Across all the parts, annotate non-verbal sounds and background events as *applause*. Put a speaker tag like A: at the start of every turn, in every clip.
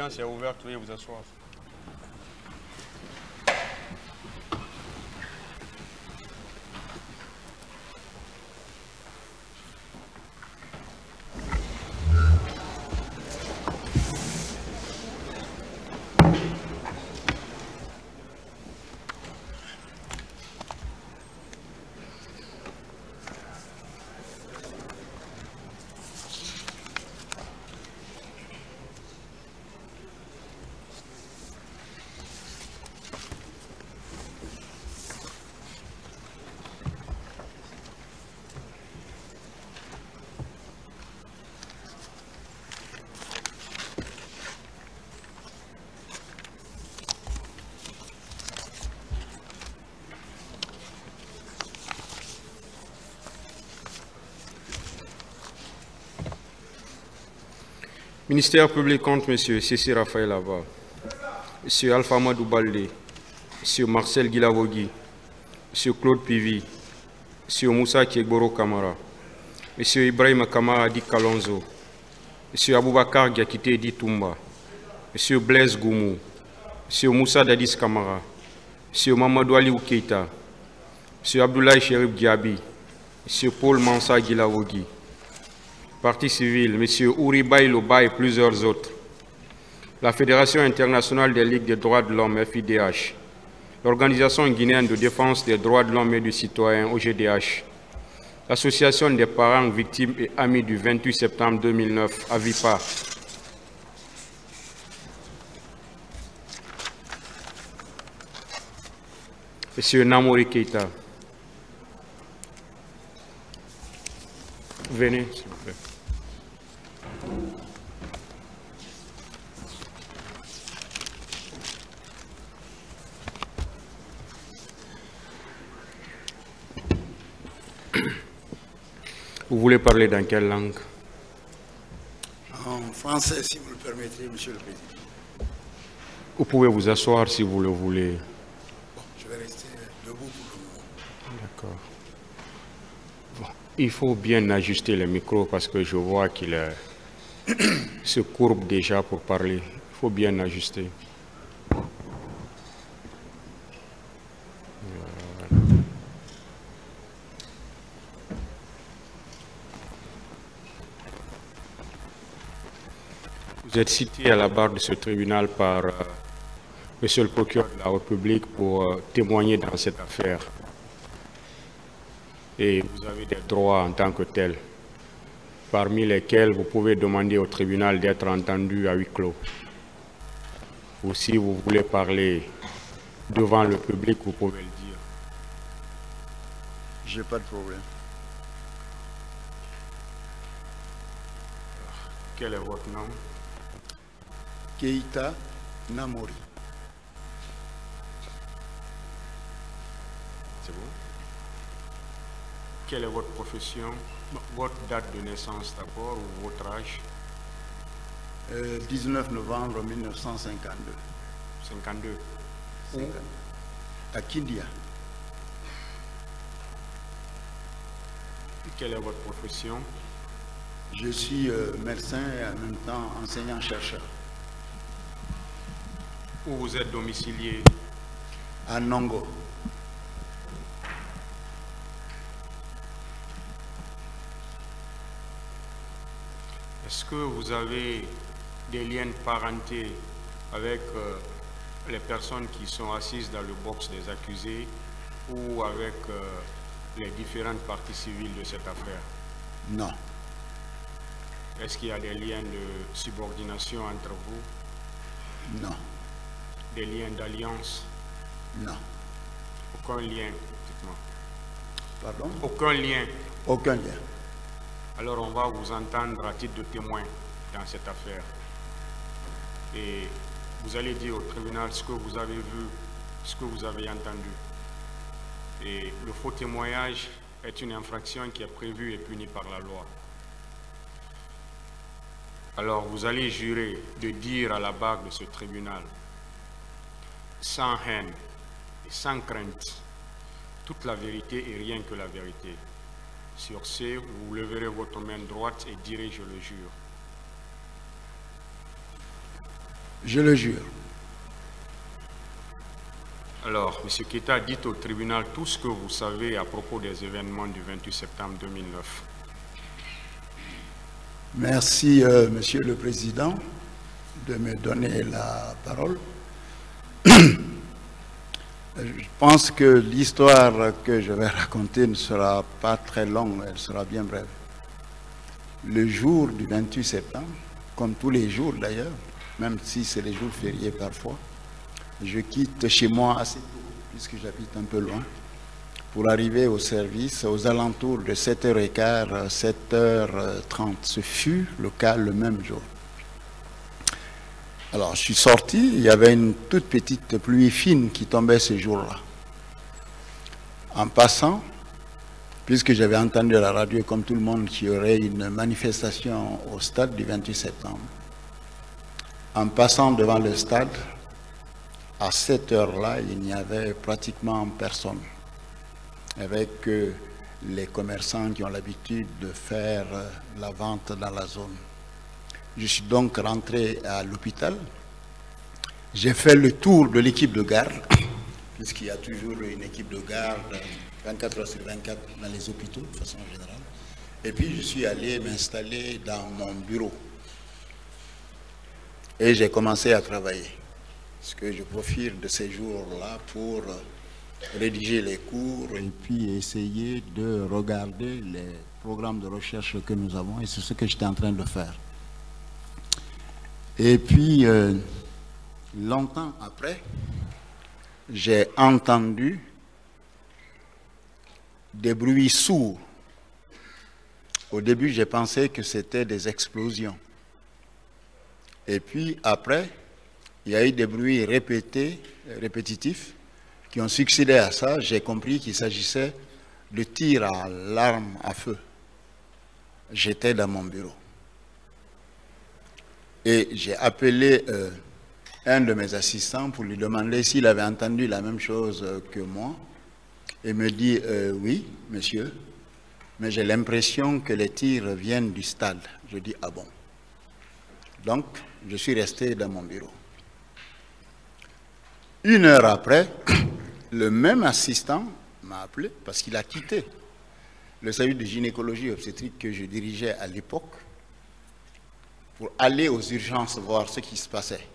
A: L'audience est ouverte, veuillez vous asseoir.
B: Ministère public contre M. Cécile Raphaël Ava, M. Alpha Madou Baldé, M. Marcel Guilavogui, M. Claude Pivi, M. Moussa Kiegboro Kamara, M. Ibrahim Kamara Di Kalonzo, M. Aboubakar Giakite Di Tumba, M. Blaise Goumou, M. Moussa Dadis Kamara, M. Mamadou Ali Keita, M. Abdoulaye Sherif Diaby, M. Paul Mansa Guilavogui, Parti civil, M. Ouri Loba et plusieurs autres. La Fédération internationale des ligues des droits de l'homme, FIDH. L'Organisation guinéenne de défense des droits de l'homme et du citoyen, OGDH. L'Association des parents victimes et amis du 28 septembre 2009, AVIPA. M. Namori Keita. Venez, s'il vous plaît. Voulez parler dans quelle langue
C: En français, si vous le permettez, Monsieur le Président.
B: Vous pouvez vous asseoir si vous le voulez.
C: Bon, je vais rester debout pour le moment.
B: D'accord. Bon, il faut bien ajuster le micro parce que je vois qu'il *coughs* se courbe déjà pour parler. Il faut bien ajuster. Êtes cité à la barre de ce tribunal par euh, Monsieur le procureur de la République pour euh, témoigner dans cette affaire. Et vous avez des droits en tant que tel, parmi lesquels vous pouvez demander au tribunal d'être entendu à huis clos. Ou si vous voulez parler devant le public, vous pouvez le dire.
C: J'ai pas de problème.
B: Quel est votre nom?
C: Keita Namori.
B: C'est bon? Quelle est votre profession? Votre date de naissance d'abord ou votre âge?
C: Euh, 19 novembre 1952.
B: 52.
C: 52. À Kindia.
B: Quelle est votre profession?
C: Je suis euh, médecin et en même temps enseignant-chercheur
B: Où vous êtes domicilié
C: à Nongo.
B: Est-ce que vous avez des liens de parenté avec euh, les personnes qui sont assises dans le box des accusés ou avec euh, les différentes parties civiles de cette affaire?
C: Non.
B: Est-ce qu'il y a des liens de subordination entre vous?
C: Non.
B: Des liens d'alliance
C: Non.
B: Aucun lien, dites-moi.
C: Pardon?
B: Aucun lien.
C: Aucun lien.
B: Alors on va vous entendre à titre de témoin dans cette affaire. Et vous allez dire au tribunal ce que vous avez vu, ce que vous avez entendu. Et le faux témoignage est une infraction qui est prévue et punie par la loi. Alors vous allez jurer de dire à la barre de ce tribunal, sans haine et sans crainte, toute la vérité et rien que la vérité. Sur ce, vous leverez votre main droite et direz, je le jure.
C: Je le jure.
B: Alors, M. Keta, dites au tribunal tout ce que vous savez à propos des événements du 28 septembre 2009.
C: Merci, euh, Monsieur le Président, de me donner la parole. Je pense que l'histoire que je vais raconter ne sera pas très longue, elle sera bien brève. Le jour du 28 septembre, comme tous les jours d'ailleurs, même si c'est les jours fériés parfois, je quitte chez moi assez tôt, puisque j'habite un peu loin, pour arriver au service aux alentours de 7h15, 7h30. Ce fut le cas le même jour. Alors, je suis sorti, il y avait une toute petite pluie fine qui tombait ce jour-là. En passant, puisque j'avais entendu la radio, comme tout le monde, qu'il y aurait une manifestation au stade du 28 septembre, en passant devant le stade, à cette heure-là, il n'y avait pratiquement personne, avec les commerçants qui ont l'habitude de faire la vente dans la zone. Je suis donc rentré à l'hôpital. J'ai fait le tour de l'équipe de garde, *coughs* puisqu'il y a toujours une équipe de garde 24 heures sur 24 dans les hôpitaux de façon générale. Et puis je suis allé m'installer dans mon bureau. Et j'ai commencé à travailler. Parce que je profite de ces jours-là pour rédiger les cours et puis essayer de regarder les programmes de recherche que nous avons. Et c'est ce que j'étais en train de faire. Et puis, euh, longtemps après, j'ai entendu des bruits sourds. Au début, j'ai pensé que c'était des explosions. Et puis après, il y a eu des bruits répétitifs, qui ont succédé à ça. J'ai compris qu'il s'agissait de tirs à l'arme à feu. J'étais dans mon bureau. Et j'ai appelé euh, un de mes assistants pour lui demander s'il avait entendu la même chose que moi. Il me dit euh, oui, monsieur, mais j'ai l'impression que les tirs viennent du stade. Je dis ah bon. Donc, je suis resté dans mon bureau. Une heure après, *coughs* le même assistant m'a appelé parce qu'il a quitté le service de gynécologie obstétrique que je dirigeais à l'époque pour aller aux urgences voir ce qui se passait.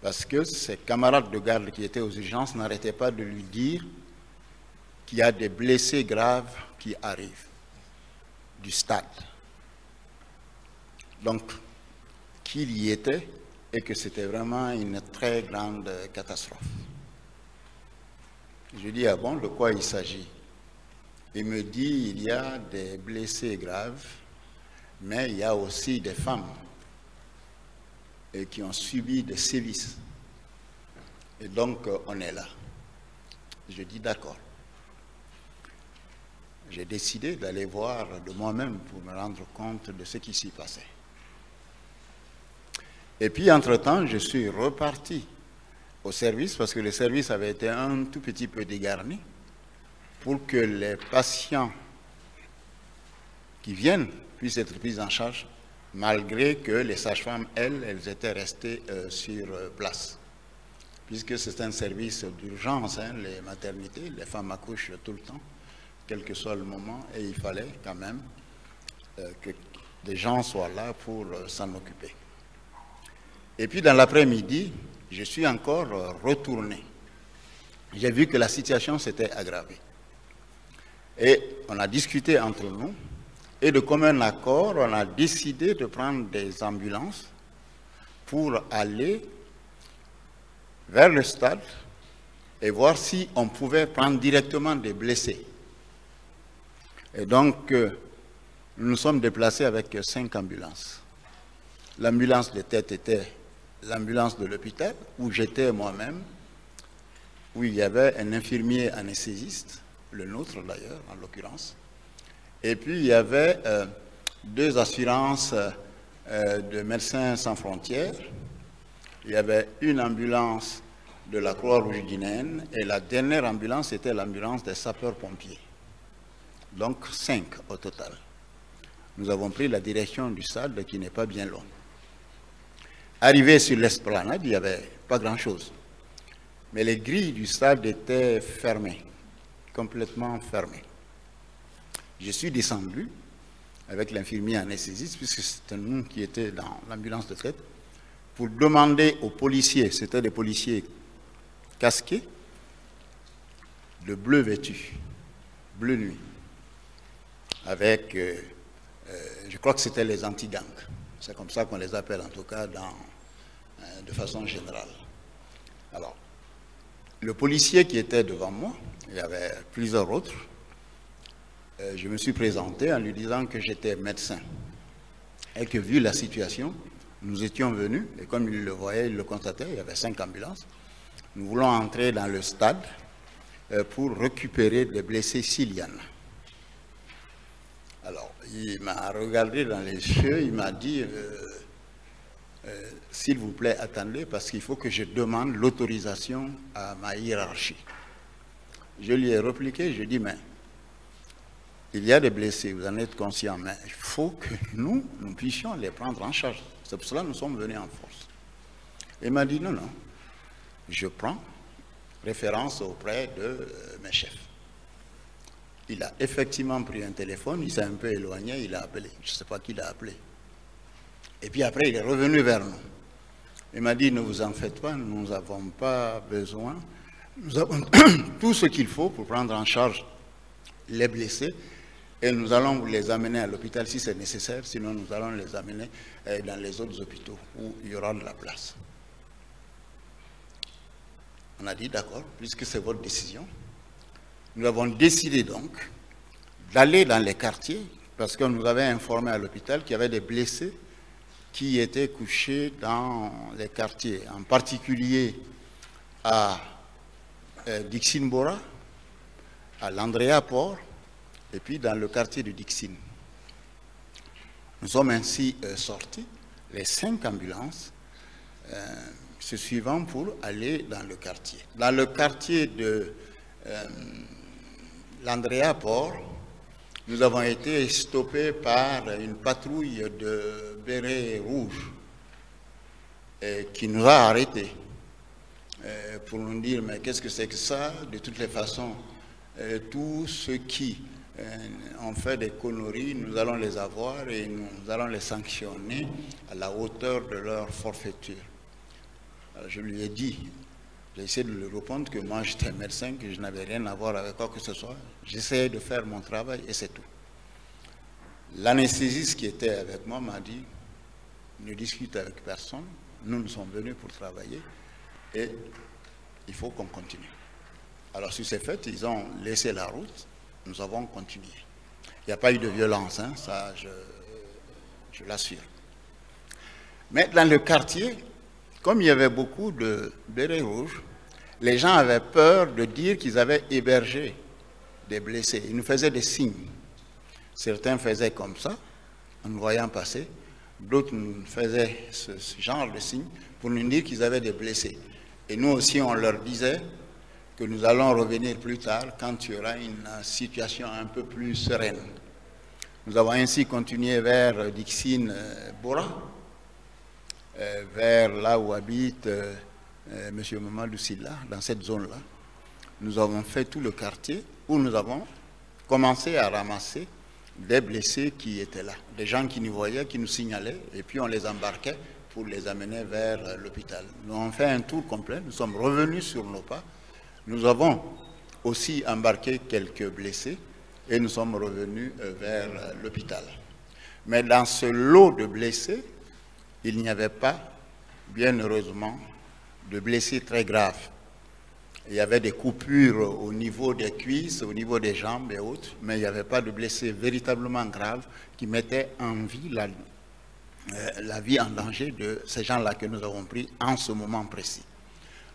C: Parce que ses camarades de garde qui étaient aux urgences n'arrêtaient pas de lui dire qu'il y a des blessés graves qui arrivent du stade. Donc, qu'il y était et que c'était vraiment une très grande catastrophe. Je dis, ah bon, de quoi il s'agit? Il me dit, il y a des blessés graves mais il y a aussi des femmes et qui ont subi des sévices. Et donc, euh, on est là. Je dis d'accord. J'ai décidé d'aller voir de moi-même pour me rendre compte de ce qui s'y passait. Et puis, entre-temps, je suis reparti au service parce que le service avait été un tout petit peu dégarni pour que les patients qui viennent puissent être prises en charge, malgré que les sages-femmes, elles, elles étaient restées euh, sur euh, place. Puisque c'est un service d'urgence, hein, les maternités, les femmes accouchent tout le temps, quel que soit le moment, et il fallait quand même euh, que des gens soient là pour s'en occuper. Et puis dans l'après-midi, je suis encore retourné. J'ai vu que la situation s'était aggravée. Et on a discuté entre nous et de commun accord, on a décidé de prendre des ambulances pour aller vers le stade et voir si on pouvait prendre directement des blessés. Et donc, euh, nous nous sommes déplacés avec cinq ambulances. L'ambulance de tête était l'ambulance de l'hôpital, où j'étais moi-même, où il y avait un infirmier anesthésiste, le nôtre d'ailleurs, en l'occurrence, et puis, il y avait euh, deux assurances euh, de Médecins sans frontières. Il y avait une ambulance de la Croix-Rouge guinéenne et la dernière ambulance était l'ambulance des sapeurs-pompiers. Donc, cinq au total. Nous avons pris la direction du stade qui n'est pas bien loin. Arrivé sur l'esplanade, il n'y avait pas grand-chose. Mais les grilles du stade étaient fermées, complètement fermées. Je suis descendu avec l'infirmier anesthésiste, puisque c'était nous qui étions dans l'ambulance de traite, pour demander aux policiers, c'était des policiers casqués, de bleu vêtu, bleu nuit, avec, euh, euh, je crois que c'était les anti-gangs. C'est comme ça qu'on les appelle, en tout cas, euh, de façon générale. Alors, le policier qui était devant moi, il y avait plusieurs autres, je me suis présenté en lui disant que j'étais médecin et que vu la situation, nous étions venus, et comme il le voyait, il le constatait, il y avait cinq ambulances, nous voulons entrer dans le stade euh, pour récupérer des blessés silianes. Alors, il m'a regardé dans les yeux, il m'a dit, euh, euh, s'il vous plaît, attendez, parce qu'il faut que je demande l'autorisation à ma hiérarchie. Je lui ai répliqué, je lui ai dit, mais il y a des blessés, vous en êtes conscient, mais il faut que nous, nous puissions les prendre en charge. C'est pour cela que nous sommes venus en force. Il m'a dit, non, non, je prends référence auprès de euh, mes chefs. Il a effectivement pris un téléphone, il s'est un peu éloigné, il a appelé. Je ne sais pas qui l'a appelé. Et puis après, il est revenu vers nous. Il m'a dit, ne vous en faites pas, nous n'avons pas besoin. Nous avons *coughs* tout ce qu'il faut pour prendre en charge les blessés et nous allons les amener à l'hôpital si c'est nécessaire, sinon nous allons les amener euh, dans les autres hôpitaux où il y aura de la place. On a dit d'accord, puisque c'est votre décision. Nous avons décidé donc d'aller dans les quartiers, parce qu'on nous avait informé à l'hôpital qu'il y avait des blessés qui étaient couchés dans les quartiers, en particulier à euh, Dixinbora, à l'Andrea Port, et puis dans le quartier de Dixine. Nous sommes ainsi euh, sortis, les cinq ambulances, euh, se suivant pour aller dans le quartier. Dans le quartier de euh, l'Andrea Port, nous avons été stoppés par une patrouille de bérets rouges qui nous a arrêtés pour nous dire mais qu'est-ce que c'est que ça? De toutes les façons, tout ce qui on fait des conneries, nous allons les avoir et nous allons les sanctionner à la hauteur de leur forfaiture. je lui ai dit, j'ai essayé de lui répondre que moi j'étais médecin, que je n'avais rien à voir avec quoi que ce soit. J'essayais de faire mon travail et c'est tout. L'anesthésiste qui était avec moi m'a dit, ne discute avec personne, nous nous sommes venus pour travailler et il faut qu'on continue. Alors sur ces faits, ils ont laissé la route nous avons continué. Il n'y a pas eu de violence, hein, ça je, l'assure. Mais dans le quartier, comme il y avait beaucoup de bérets rouges, les gens avaient peur de dire qu'ils avaient hébergé des blessés. Ils nous faisaient des signes. Certains faisaient comme ça, en nous voyant passer. D'autres nous faisaient ce, genre de signes pour nous dire qu'ils avaient des blessés. Et nous aussi, on leur disait, que nous allons revenir plus tard quand il y aura une situation un peu plus sereine. Nous avons ainsi continué vers Dixine euh, Bora, euh, vers là où habite euh, M. Mamadou Silla, dans cette zone-là. Nous avons fait tout le quartier où nous avons commencé à ramasser des blessés qui étaient là, des gens qui nous voyaient, qui nous signalaient, et puis on les embarquait pour les amener vers l'hôpital. Nous avons fait un tour complet, nous sommes revenus sur nos pas, nous avons aussi embarqué quelques blessés et nous sommes revenus euh, vers euh, l'hôpital. Mais dans ce lot de blessés, il n'y avait pas, bien heureusement, de blessés très graves. Il y avait des coupures au niveau des cuisses, au niveau des jambes et autres, mais il n'y avait pas de blessés véritablement graves qui mettaient en vie la, euh, la vie en danger de ces gens-là que nous avons pris en ce moment précis.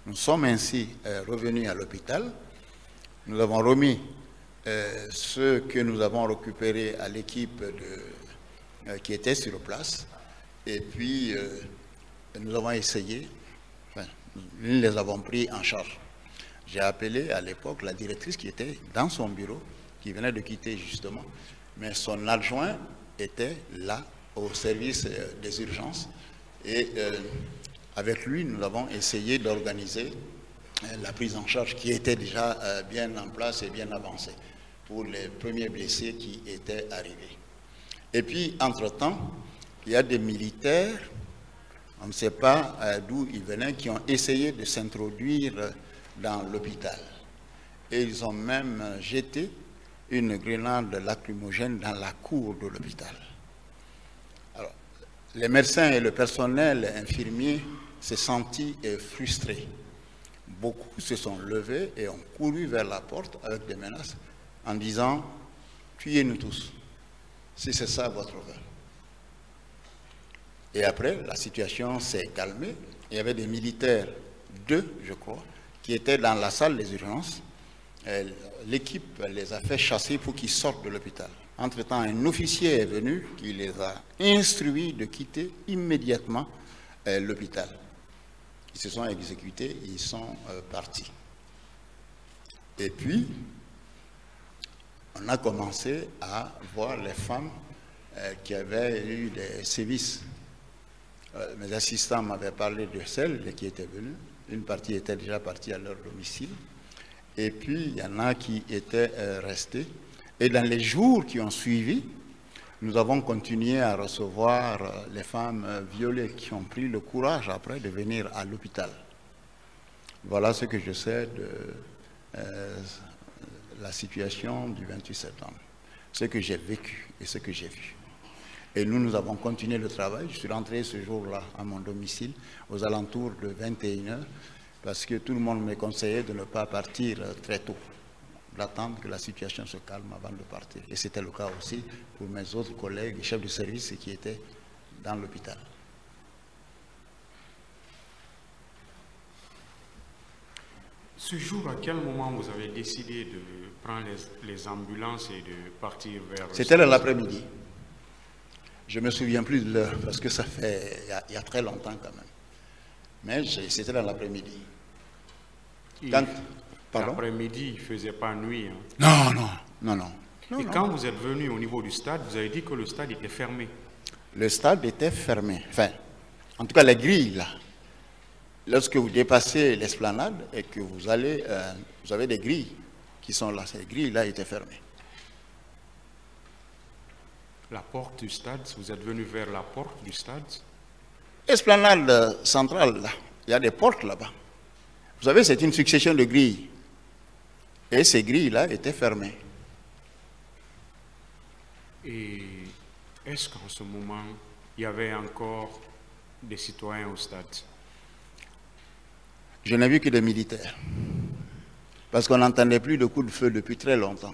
C: Nous sommes ainsi euh, revenus à l'hôpital. Nous avons remis euh, ce que nous avons récupéré à l'équipe euh, qui était sur place. Et puis, nous avons essayé, nous les avons pris en charge. J'ai appelé à l'époque la directrice qui était dans son bureau, qui venait de quitter justement, mais son adjoint était là au service des urgences Et avec lui, nous avons essayé d'organiser euh, la prise en charge qui était déjà euh, bien en place et bien avancée pour les premiers blessés qui étaient arrivés. Et puis, entre-temps, il y a des militaires, on ne sait pas euh, d'où ils venaient, qui ont essayé de s'introduire dans l'hôpital. Et ils ont même jeté une grenade lacrymogène dans la cour de l'hôpital. Alors, les médecins et le personnel infirmier se sentis euh, frustrés. Beaucoup se sont levés et ont couru vers la porte avec des menaces en disant Tuez-nous tous, si c'est ça votre vœu. Et après, la situation s'est calmée. Il y avait des militaires, deux, je crois, qui étaient dans la salle des urgences. L'équipe les a fait chasser pour qu'ils sortent de l'hôpital. Entre-temps, un officier est venu qui les a instruits de quitter immédiatement euh, l'hôpital. Ils se sont exécutés, ils sont euh, partis. Et puis, on a commencé à voir les femmes euh, qui avaient eu des sévices. Euh, mes assistants m'avaient parlé de celles qui étaient venues. Une partie était déjà partie à leur domicile. Et puis, il y en a qui étaient restés. Et dans les jours qui ont suivi, nous avons continué à recevoir euh, les femmes euh, violées qui ont pris le courage après de venir à l'hôpital. Voilà ce que je sais de euh, la situation du 28 septembre, ce que j'ai vécu et ce que j'ai vu. Et nous, nous avons continué le travail. Je suis rentré ce jour-là à mon domicile aux alentours de 21h parce que tout le monde me conseillait de ne pas partir très tôt, d'attendre que la situation se calme avant de partir. Et c'était le cas aussi pour mes autres collègues et chefs de service qui étaient dans l'hôpital.
B: Ce jour, à quel moment vous avez décidé de prendre les, les ambulances et de partir vers...
C: C'était l'après-midi. Je ne me souviens plus de l'heure parce que ça fait il y, y a très longtemps quand même. Mais c'était dans l'après-midi. Quand- Pardon?
B: L'après-midi, il ne faisait pas nuit. hein.
C: Non, non, non, non. Non,
B: et
C: non.
B: quand vous êtes venu au niveau du stade, vous avez dit que le stade était fermé.
C: Le stade était fermé. Enfin, en tout cas, les grilles, là. Lorsque vous dépassez l'esplanade et que vous allez, euh, vous avez des grilles qui sont là. Ces grilles-là étaient fermées.
B: La porte du stade, vous êtes venu vers la porte du stade?
C: Esplanade euh, centrale, là, il y a des portes là-bas. Vous savez, c'est une succession de grilles. Et ces grilles-là étaient fermées.
B: Et est-ce qu'en ce moment, il y avait encore des citoyens au stade?
C: Je n'ai vu que des militaires. Parce qu'on n'entendait plus de coups de feu depuis très longtemps.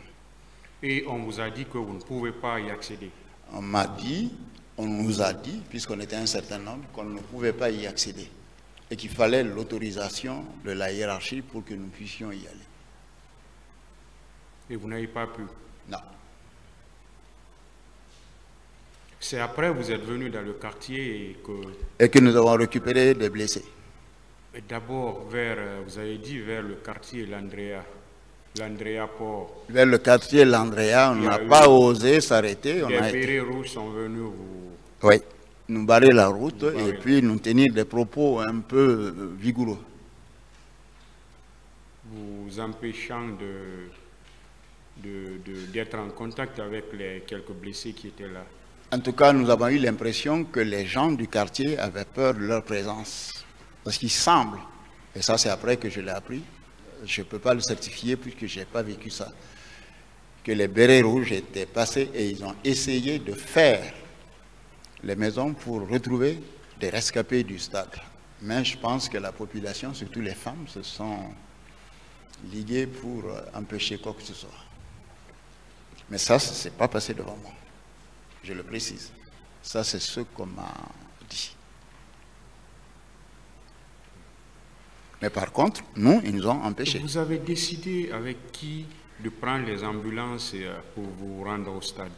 B: Et on vous a dit que vous ne pouvez pas y accéder?
C: On m'a dit, on nous a dit, puisqu'on était un certain nombre, qu'on ne pouvait pas y accéder. Et qu'il fallait l'autorisation de la hiérarchie pour que nous puissions y aller.
B: Et vous n'avez pas pu.
C: Non.
B: C'est après vous êtes venu dans le quartier et que
C: Et que nous avons récupéré des blessés.
B: d'abord vers, euh, vous avez dit vers le quartier Landrea, Landrea Port.
C: Vers le quartier Landrea, on n'a
B: eu-
C: pas osé s'arrêter.
B: Les
C: a été-
B: rouges sont venus vous,
C: Oui, nous barrer la route et puis nous tenir des propos un peu euh, vigoureux.
B: vous empêchant de, d'être en contact avec les quelques blessés qui étaient là.
C: En tout cas, nous avons eu l'impression que les gens du quartier avaient peur de leur présence. Parce qu'il semble, et ça c'est après que je l'ai appris, je ne peux pas le certifier puisque je n'ai pas vécu ça, que les bérets rouges étaient passés et ils ont essayé de faire les maisons pour retrouver des rescapés du stade. Mais je pense que la population, surtout les femmes, se sont liguées pour empêcher quoi que ce soit. Mais ça, ce n'est pas passé devant moi. Je le précise. Ça, c'est ce qu'on m'a dit. Mais par contre, nous, ils nous ont empêchés.
B: Vous avez décidé avec qui de prendre les ambulances euh, pour vous rendre au stade?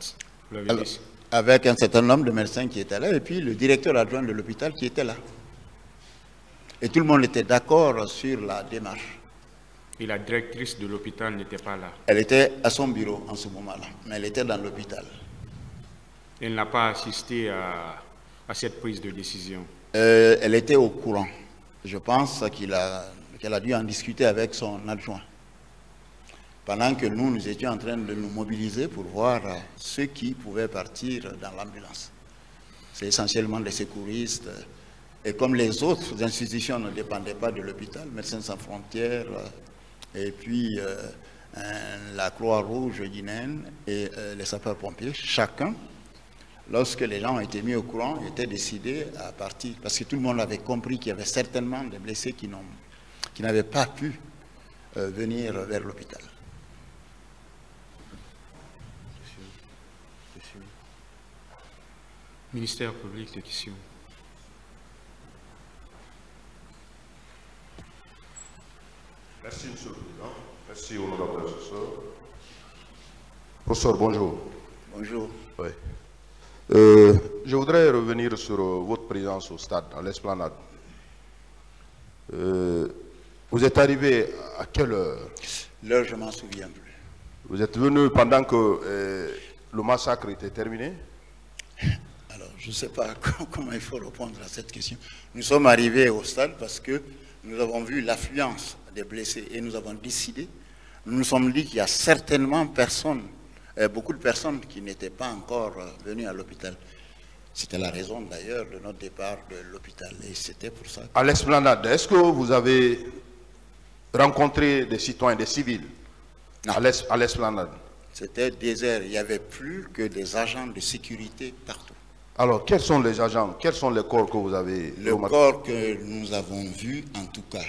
B: Vous
C: Alors, avec un certain nombre de médecins qui étaient là, et puis le directeur adjoint de l'hôpital qui était là. Et tout le monde était d'accord sur la démarche.
B: Et la directrice de l'hôpital n'était pas là.
C: Elle était à son bureau en ce moment-là, mais elle était dans l'hôpital.
B: Elle n'a pas assisté à, à cette prise de décision.
C: Euh, elle était au courant. Je pense a, qu'elle a dû en discuter avec son adjoint. Pendant que nous, nous étions en train de nous mobiliser pour voir ceux qui pouvaient partir dans l'ambulance. C'est essentiellement les secouristes. Et comme les autres institutions ne dépendaient pas de l'hôpital, Médecins sans frontières, et puis euh, la Croix-Rouge guinéenne et euh, les sapeurs-pompiers, chacun, lorsque les gens ont été mis au courant, étaient décidés à partir. Parce que tout le monde avait compris qu'il y avait certainement des blessés qui n'avaient pas pu euh, venir vers l'hôpital.
B: Ministère public des questions.
A: Merci, Monsieur le Président. Merci, honorable assesseur. Professeur, bonjour.
C: Bonjour.
A: Oui. Euh, je voudrais revenir sur euh, votre présence au stade, à l'esplanade. Euh, vous êtes arrivé à quelle heure?
C: L'heure, je m'en souviens plus.
A: Vous êtes venu pendant que le massacre était terminé? *laughs*
C: Alors, je ne sais pas *laughs* comment il faut répondre à cette question. Nous sommes arrivés au stade parce que nous avons vu l'affluence des blessés et nous avons décidé, nous nous sommes dit qu'il y a certainement personne, euh, beaucoup de personnes qui n'étaient pas encore euh, venues à l'hôpital. C'était la raison d'ailleurs de notre départ de l'hôpital et c'était pour ça.
A: À l'esplanade, est-ce que vous avez rencontré des citoyens, des civils?
C: Non.
A: à l'es- à l'esplanade
C: C'était désert, il n'y avait plus que des agents de sécurité partout.
A: Alors, quels sont les agents, quels sont les corps que vous avez
C: Le
A: remarqués?
C: corps que nous avons vu, en tout cas,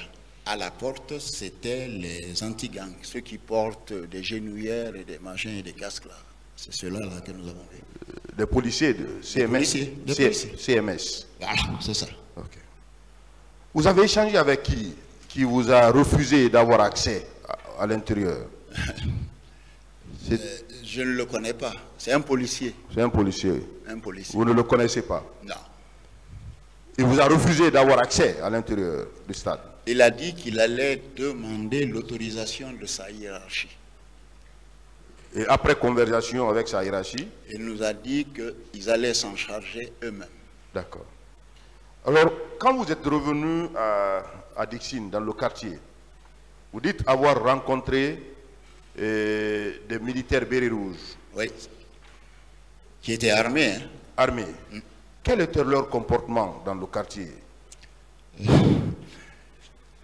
C: à la porte, c'était les anti-gangs, ceux qui portent des genouillères et des machins et des casques là. C'est ceux-là là que nous avons vu.
A: Des policiers de CMS
C: policiers, des policiers.
A: CMS.
C: Voilà, c'est ça.
A: Vous avez échangé avec qui qui vous a refusé d'avoir accès à, à l'intérieur? *laughs* C'est
C: Je ne le connais pas. C'est un policier.
A: c'est un policier.
C: Un policier.
A: Vous ne le connaissez pas?
C: Non.
A: Il vous a refusé d'avoir accès à l'intérieur du stade?
C: Il a dit qu'il allait demander l'autorisation de sa hiérarchie.
A: Et après conversation avec sa hiérarchie,
C: Il nous a dit qu'ils allaient s'en charger eux-mêmes.
A: d'accord. Alors, quand vous êtes revenu à, à Dixine, dans le quartier, vous dites avoir rencontré euh, des militaires bérets rouges.
C: Oui. Qui était armé. hein.
A: armés. Quel était leur comportement dans le quartier? *laughs*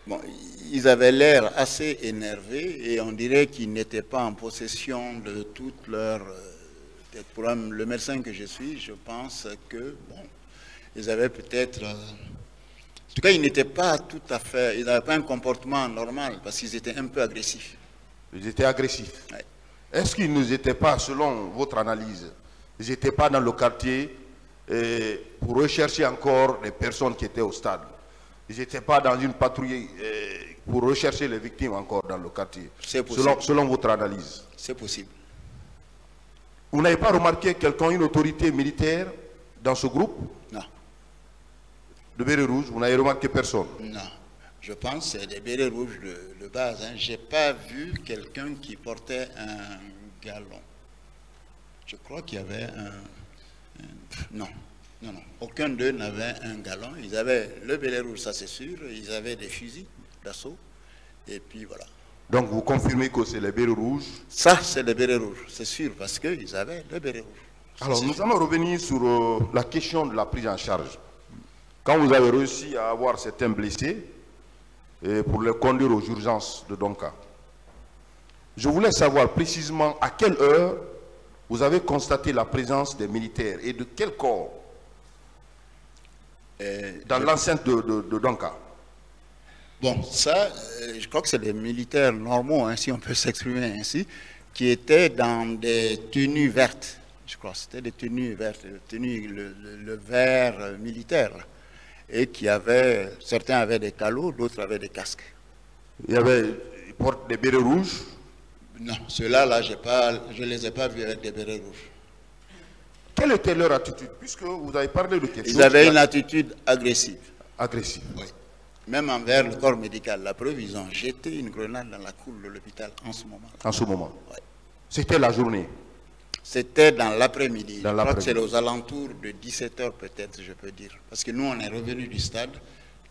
C: Bon, ils avaient l'air assez énervés et on dirait qu'ils n'étaient pas en possession de toute leur... euh, Pour un- le médecin que je suis, je pense que, bon, ils avaient peut-être... euh, en tout cas, ils n'étaient pas tout à fait... Ils n'avaient pas un comportement normal parce qu'ils étaient un peu agressifs.
A: Ils étaient agressifs.
C: Ouais.
A: Est-ce qu'ils n'étaient pas, selon votre analyse, ils n'étaient pas dans le quartier euh, pour rechercher encore les personnes qui étaient au stade? Ils n'étaient pas dans une patrouille euh, pour rechercher les victimes encore dans le quartier
C: C'est possible.
A: selon, selon votre analyse.
C: C'est possible.
A: Vous n'avez pas remarqué quelqu'un, une autorité militaire dans ce groupe?
C: Non,
A: de Bérets Rouge Vous n'avez remarqué personne?
C: Non. Je pense que c'est des bérets rouges de, de base. hein. Je n'ai pas vu quelqu'un qui portait un galon. Je crois qu'il y avait un, un- Non, non, non. Aucun d'eux n'avait un galon. Ils avaient le béret rouge, ça c'est sûr. Ils avaient des fusils d'assaut. Et puis voilà.
A: Donc vous confirmez que c'est les Bérets Rouges
C: Ça, c'est le béret rouge, c'est sûr, parce qu'ils avaient le béret rouge.
A: Alors, nous
C: sûr.
A: allons revenir sur euh, la question de la prise en charge. Quand vous avez réussi à avoir certains blessés et pour les conduire aux urgences de Donka, je voulais savoir précisément à quelle heure vous avez constaté la présence des militaires et de quel corps dans l'enceinte de, de- de Donka.
C: Bon, ça, euh, je crois que c'est des militaires normaux, hein, si on peut *laughs* s'exprimer ainsi, qui étaient dans des tenues vertes. Je crois c'était des tenues vertes, des tenues, le, le- le vert euh, militaire. Et qui avaient, certains avaient des calots, d'autres avaient des casques.
A: Il y avait, ils portent des bérets rouges.
C: Non, ceux-là, là, pas, je ne les ai pas vus avec des bérets rouges.
A: Quelle était leur attitude Puisque vous avez parlé de quelque chose
C: Ils avaient une attitude agressive.
A: agressive.
C: Oui. Même envers le corps médical. La preuve, ils ont jeté une grenade dans la cour de l'hôpital en ce moment.
A: en ce moment.
C: Ouais.
A: C'était la journée.
C: C'était dans l'après-midi. Je crois que c'est aux alentours de 17h peut-être, je peux dire. Parce que nous, on est revenu du stade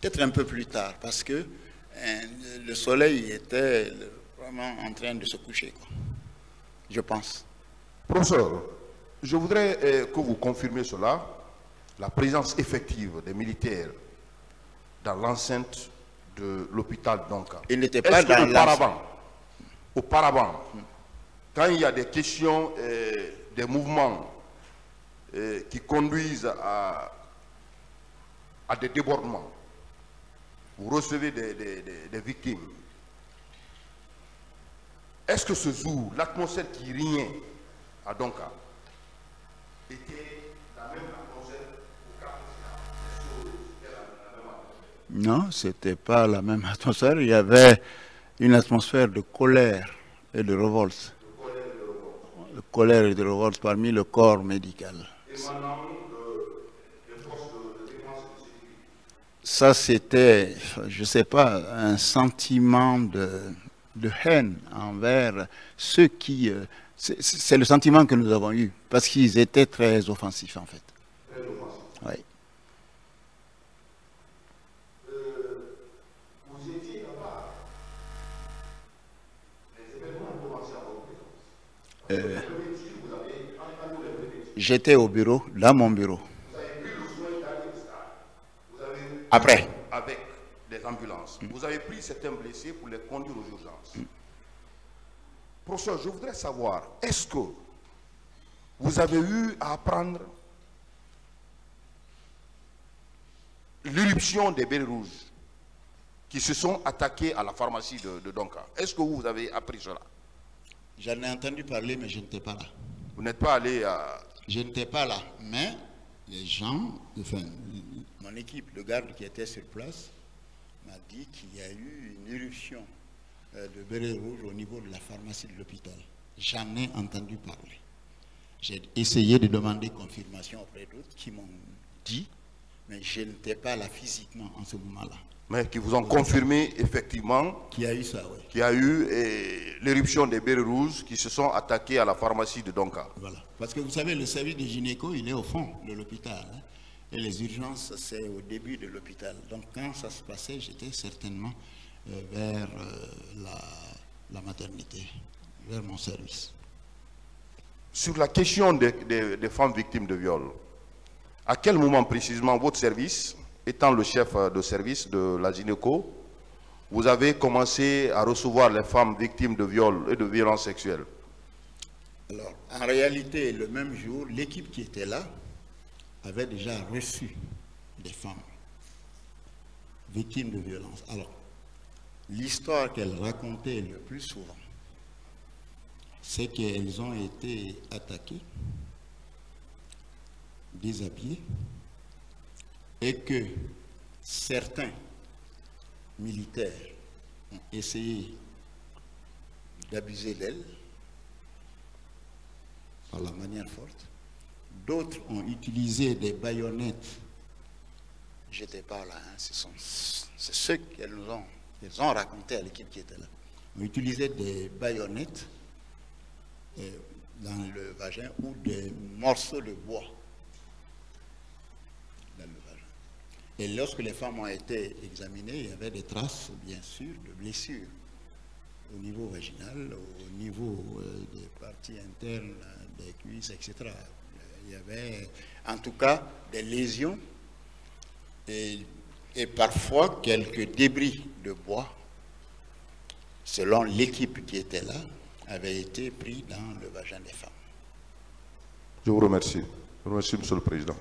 C: peut-être un peu plus tard, parce que euh, le soleil était vraiment en train de se coucher, quoi. je pense.
A: Professeur, je voudrais euh, que vous confirmiez cela, la présence effective des militaires dans l'enceinte de l'hôpital d'Onka.
C: Ils n'étaient
A: Est-ce
C: pas
A: que
C: dans
A: auparavant, auparavant, quand il y a des questions, euh, des mouvements euh, qui conduisent à, à des débordements, vous recevez des, des- des- des victimes. Est-ce que ce jour, l'atmosphère qui régnait à Donka
C: Non, c'était pas la même atmosphère. Il y avait une atmosphère de colère et de révolte. De colère et de révolte parmi le corps médical. Ça, c'était, je sais pas, un sentiment de, de haine envers ceux qui. Euh, c'est- le sentiment que nous avons eu, parce qu'ils étaient très offensifs, en fait. Oui.
A: Vous étiez là-bas. Les événements ont commencé à votre présence.
C: Euh,
A: prédictions.
C: J'étais au bureau, dans mon bureau.
A: Vous avez pris le soin. Vous avez
C: Après.
A: avec des ambulances. Vous avez pris certains blessés pour les conduire aux urgences. Professeur, je voudrais savoir, est-ce que vous avez eu à apprendre l'irruption des bérets rouges qui se sont attaqués à la pharmacie de, de Donka? Est-ce que vous avez appris cela?
C: J'en ai entendu parler, mais je n'étais pas là.
A: Vous n'êtes pas allé à...
C: Je n'étais pas là, mais les gens, enfin, mon équipe de garde qui était sur place m'a dit qu'il y a eu une éruption de bérets rouges au niveau de la pharmacie de l'hôpital. J'en ai entendu parler. J'ai essayé de demander confirmation auprès d'autres qui m'ont dit, mais je n'étais pas là physiquement en ce moment-là.
A: mais qui vous ont confirmé effectivement
C: Qui a eu ça, oui.
A: qu'il y a eu l'éruption des bérets rouges qui se sont attaqués à la pharmacie de Donka.
C: Voilà. Parce que vous savez, le service de gynéco, il est au fond de l'hôpital. hein. Et les urgences, c'est au début de l'hôpital. Donc quand ça se passait, j'étais certainement euh, vers euh, la, la maternité, vers mon service.
A: Sur la question des, des- des femmes victimes de viol, à quel moment précisément votre service, étant le chef euh, de service de la gynéco, vous avez commencé à recevoir les femmes victimes de viol et de violences sexuelles?
C: Alors, en réalité, le même jour, l'équipe qui était là avait déjà reçu des femmes victimes de violences. Alors, l'histoire qu'elles racontaient le plus souvent, c'est qu'elles ont été attaquées, déshabillées, et que certains militaires ont essayé d'abuser d'elles par la manière forte. D'autres ont utilisé des baïonnettes. J'étais pas là, hein, ce qu'elles nous ont, qu'elles ont raconté à l'équipe qui était là. Ont utilisé des baïonnettes euh, dans le vagin ou des morceaux de bois dans le vagin. Et lorsque les femmes ont été examinées, il y avait des traces, bien sûr, de blessures au niveau vaginal, au niveau euh, des parties internes, des cuisses, etc. Il y avait en tout cas des lésions et, et parfois quelques débris de bois, selon l'équipe qui était là, avaient été pris dans le vagin des femmes.
A: Je vous remercie. Je vous remercie, Monsieur le Président.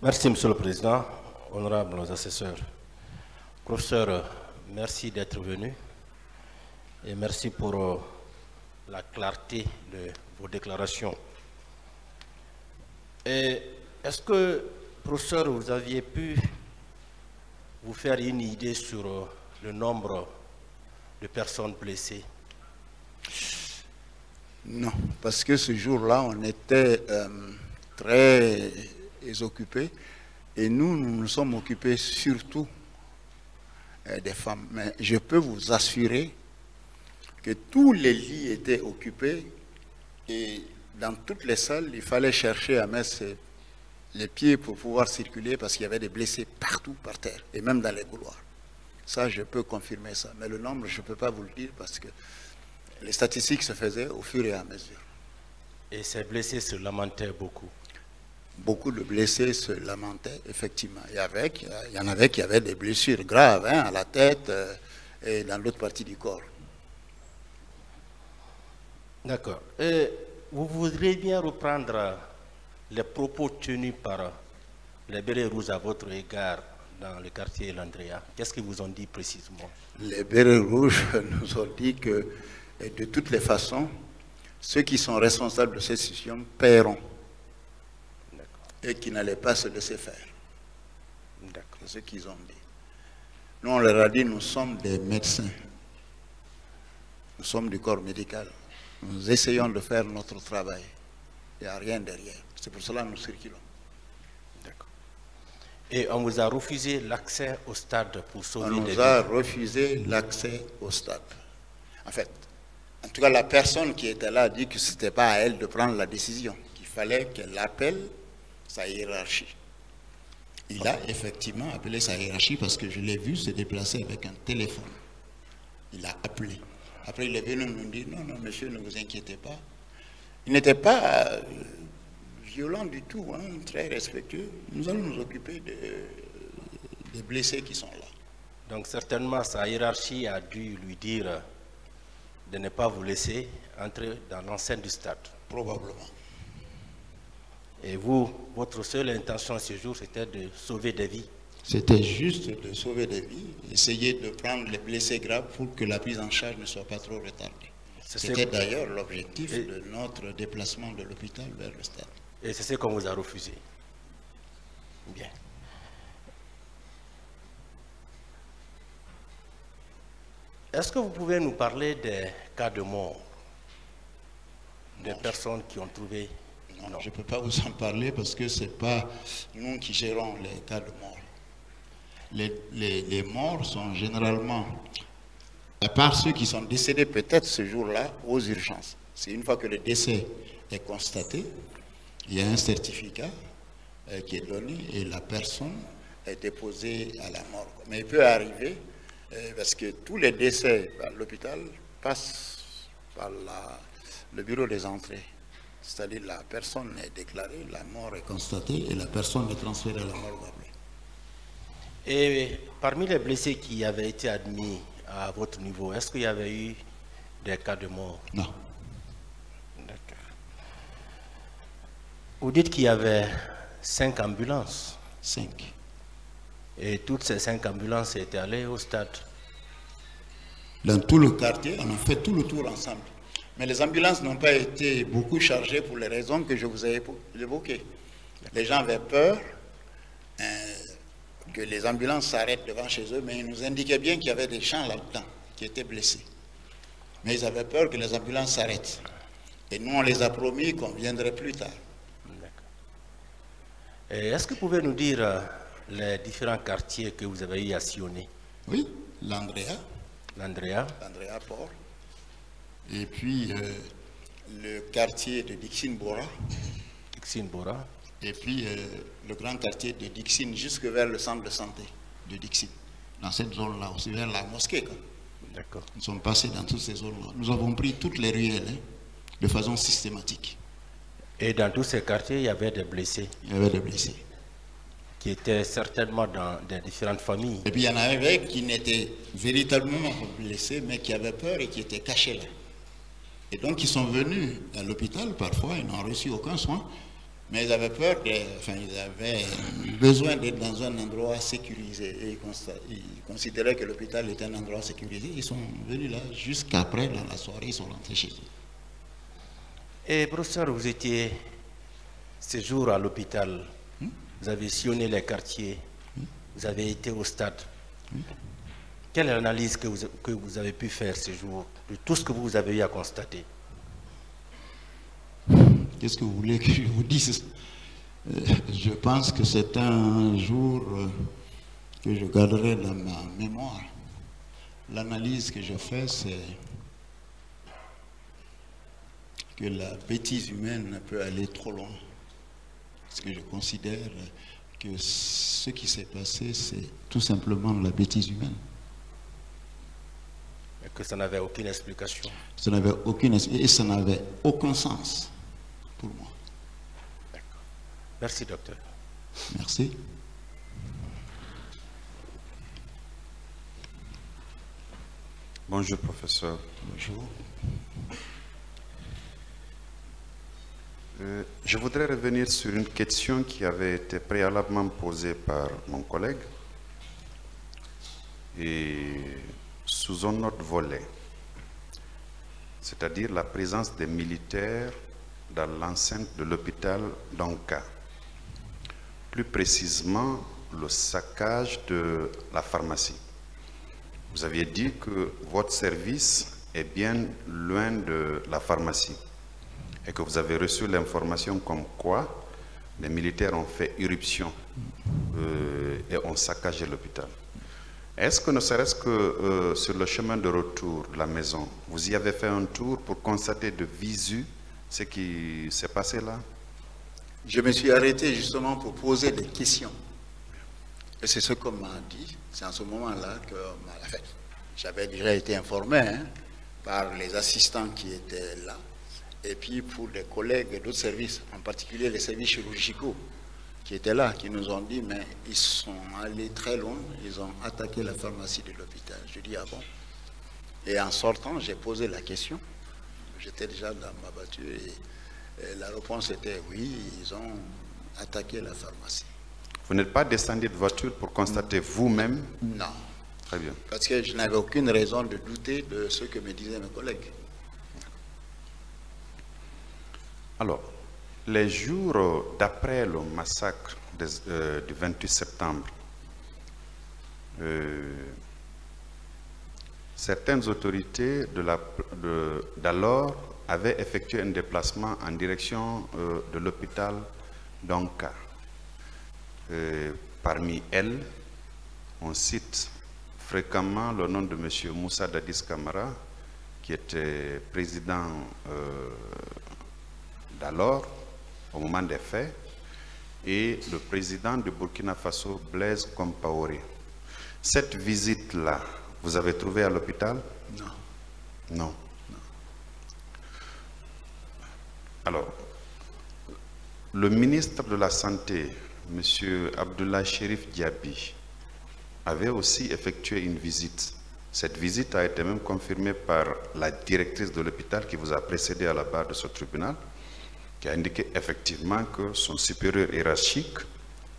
D: Merci, Monsieur le Président, honorables assesseurs. Professeur, merci d'être venu et merci pour euh, la clarté de vos déclarations. Est-ce que, professeur, vous aviez pu vous faire une idée sur euh, le nombre de personnes blessées?
C: Non, parce que ce jour-là, on était euh, très occupés et nous, nous nous sommes occupés surtout euh, des femmes. Mais je peux vous assurer que tous les lits étaient occupés et dans toutes les salles, il fallait chercher à mettre les pieds pour pouvoir circuler parce qu'il y avait des blessés partout par terre et même dans les couloirs. Ça, je peux confirmer ça. Mais le nombre, je ne peux pas vous le dire parce que les statistiques se faisaient au fur et à mesure.
E: Et ces blessés se lamentaient beaucoup
C: Beaucoup de blessés se lamentaient, effectivement. Il y, avait, il y en avait qui avaient des blessures graves hein, à la tête euh, et dans l'autre partie du corps.
E: D'accord. Vous voudriez bien reprendre les propos tenus par les bérets rouges à votre égard dans le quartier Landrea. Qu'est-ce qu'ils vous ont dit précisément?
C: Les bérets rouges *laughs* nous ont dit que de toutes les façons, ceux qui sont responsables de cette situation paieront et qui n'allaient pas se laisser faire. C'est ce qu'ils ont dit. Nous, on leur a dit, nous sommes des médecins. Nous sommes du corps médical. Nous essayons de faire notre travail. Il n'y a rien derrière. C'est pour cela que nous circulons.
E: D'accord. Et on vous a refusé l'accès au stade pour sauver
C: On nous a refusé l'accès au stade. En fait, en tout cas, la personne qui était là a dit que ce n'était pas à elle de prendre la décision, qu'il fallait qu'elle appelle sa hiérarchie. Il a effectivement appelé sa hiérarchie parce que je l'ai vu se déplacer avec un téléphone. Il a appelé. Après, il est venu nous dire, non, non, monsieur, ne vous inquiétez pas. Il n'était pas euh, violent du tout, hein, très respectueux. Nous allons nous occuper des blessés qui sont là.
E: Donc certainement, sa hiérarchie a dû lui dire de ne pas vous laisser entrer dans l'enceinte du stade.
C: Probablement.
E: Et vous, votre seule intention ce jour, c'était de sauver des vies
C: c'était juste de sauver des vies, essayer de prendre les blessés graves pour que la prise en charge ne soit pas trop retardée. C'était d'ailleurs l'objectif de notre déplacement de l'hôpital vers le stade.
E: Et c'est ce qu'on vous a refusé. Bien. Est-ce que vous pouvez nous parler des cas de mort Des personnes qui ont trouvé
C: non, je ne peux pas vous en parler parce que ce n'est pas nous qui gérons les cas de mort les, morts sont généralement, à part ceux qui sont décédés peut-être ce jour-là, aux urgences. C'est une fois que le décès est constaté, il y a un certificat euh, qui est donné et la personne est déposée à la mort. Mais il peut arriver, euh, parce que tous les décès à l'hôpital passent par le bureau des entrées. C'est-à-dire la personne est déclarée, la mort est constatée et la personne est transférée à la mort
E: et parmi les blessés qui avaient été admis à votre niveau, est-ce qu'il y avait eu des cas de mort?
C: Non.
E: D'accord. Vous dites qu'il y avait cinq ambulances
C: Cinq.
E: Et toutes ces cinq ambulances étaient allées au stade
C: Dans tout le quartier, on a fait tout le tour ensemble. Mais les ambulances n'ont pas été beaucoup chargées pour les raisons que je vous ai évoquées. Les gens avaient peur. Euh, que les ambulances s'arrêtent devant chez eux, mais ils nous indiquaient bien qu'il y avait des gens là-dedans qui étaient blessés. Mais ils avaient peur que les ambulances s'arrêtent. Et nous, on les a promis qu'on viendrait plus tard.
E: Est-ce que vous pouvez nous dire euh, les différents quartiers que vous avez eu à sillonner?
C: Oui, l'Andrea.
E: L'Andrea.
C: L'Andrea Port. Et puis euh, le quartier de Dixine-Bora.
E: Dixine-Bora
C: et puis euh, le grand quartier de Dixine jusque vers le centre de santé de Dixine, dans cette zone-là, aussi vers la mosquée.
E: D'accord.
C: Nous sommes passés dans toutes ces zones-là. Nous avons pris toutes les ruelles hein, de façon systématique.
E: Et dans tous ces quartiers, il y avait des blessés
C: Il y avait des blessés.
E: Qui étaient certainement dans des différentes familles.
C: Et puis il y en avait qui n'étaient véritablement blessés, mais qui avaient peur et qui étaient cachés là. Et donc ils sont venus à l'hôpital, parfois, ils n'ont reçu aucun soin. Mais ils avaient peur, enfin, ils avaient besoin d'être dans un endroit sécurisé. Et ils, considéraient que l'hôpital était un endroit sécurisé. Ils sont venus là jusqu'après, dans la soirée, ils sont rentrés chez eux.
E: Et professeur, vous étiez ce jour à l'hôpital. Hmm? Vous avez sillonné les quartiers. Hmm? Vous avez été au stade. Hmm? Quelle analyse que vous, que vous avez pu faire ce jour de tout ce que vous avez eu à constater?
C: Qu'est-ce que vous voulez que je vous dise? Euh, Je pense que c'est un jour euh, que je garderai dans ma mémoire. L'analyse que je fais, c'est que la bêtise humaine peut aller trop loin. Parce que je considère que ce qui s'est passé, c'est tout simplement la bêtise humaine.
D: Et que ça n'avait aucune explication.
C: Ça n'avait aucune et ça n'avait aucun sens pour moi.
D: Merci, docteur.
C: Merci.
F: Bonjour, professeur.
C: Bonjour.
F: Euh, je voudrais revenir sur une question qui avait été préalablement posée par mon collègue et sous un autre volet, c'est-à-dire la présence des militaires dans l'enceinte de l'hôpital d'Anka. Plus précisément, le saccage de la pharmacie. Vous aviez dit que votre service est bien loin de la pharmacie et que vous avez reçu l'information comme quoi les militaires ont fait irruption euh, et ont saccagé l'hôpital. Est-ce que ne serait-ce que euh, sur le chemin de retour de la maison, vous y avez fait un tour pour constater de visu ce qui s'est passé là
C: Je me suis arrêté justement pour poser des questions. Et c'est ce qu'on m'a dit. C'est en ce moment-là que *laughs* j'avais déjà été informé hein, par les assistants qui étaient là. Et puis pour des collègues d'autres services, en particulier les services chirurgicaux qui étaient là, qui nous ont dit, mais ils sont allés très loin, ils ont attaqué la pharmacie de l'hôpital. Je dis, ah bon? Et en sortant, j'ai posé la question. J'étais déjà dans ma voiture et, et la réponse était oui, ils ont attaqué la pharmacie.
F: Vous n'êtes pas descendu de voiture pour constater vous-même
C: Non,
F: Très bien.
C: parce que je n'avais aucune raison de douter de ce que me disaient mes collègues.
F: Alors, les jours d'après le massacre des- euh, du 28 septembre, euh, certaines autorités d'alors avaient effectué un déplacement en direction euh, de l'hôpital d'Onka. Euh, parmi elles, on cite fréquemment le nom de M. Moussa Dadis Kamara, qui était président euh, d'alors, au moment des faits, et le président de Burkina Faso, Blaise Compaoré. Cette visite-là, vous avez trouvé à l'hôpital?
C: Non.
F: Non. Alors, le ministre de la Santé, M. Abdullah Sherif Diaby, avait aussi effectué une visite. Cette visite a été même confirmée par la directrice de l'hôpital qui vous a précédé à la barre de ce tribunal, qui a indiqué effectivement que son supérieur hiérarchique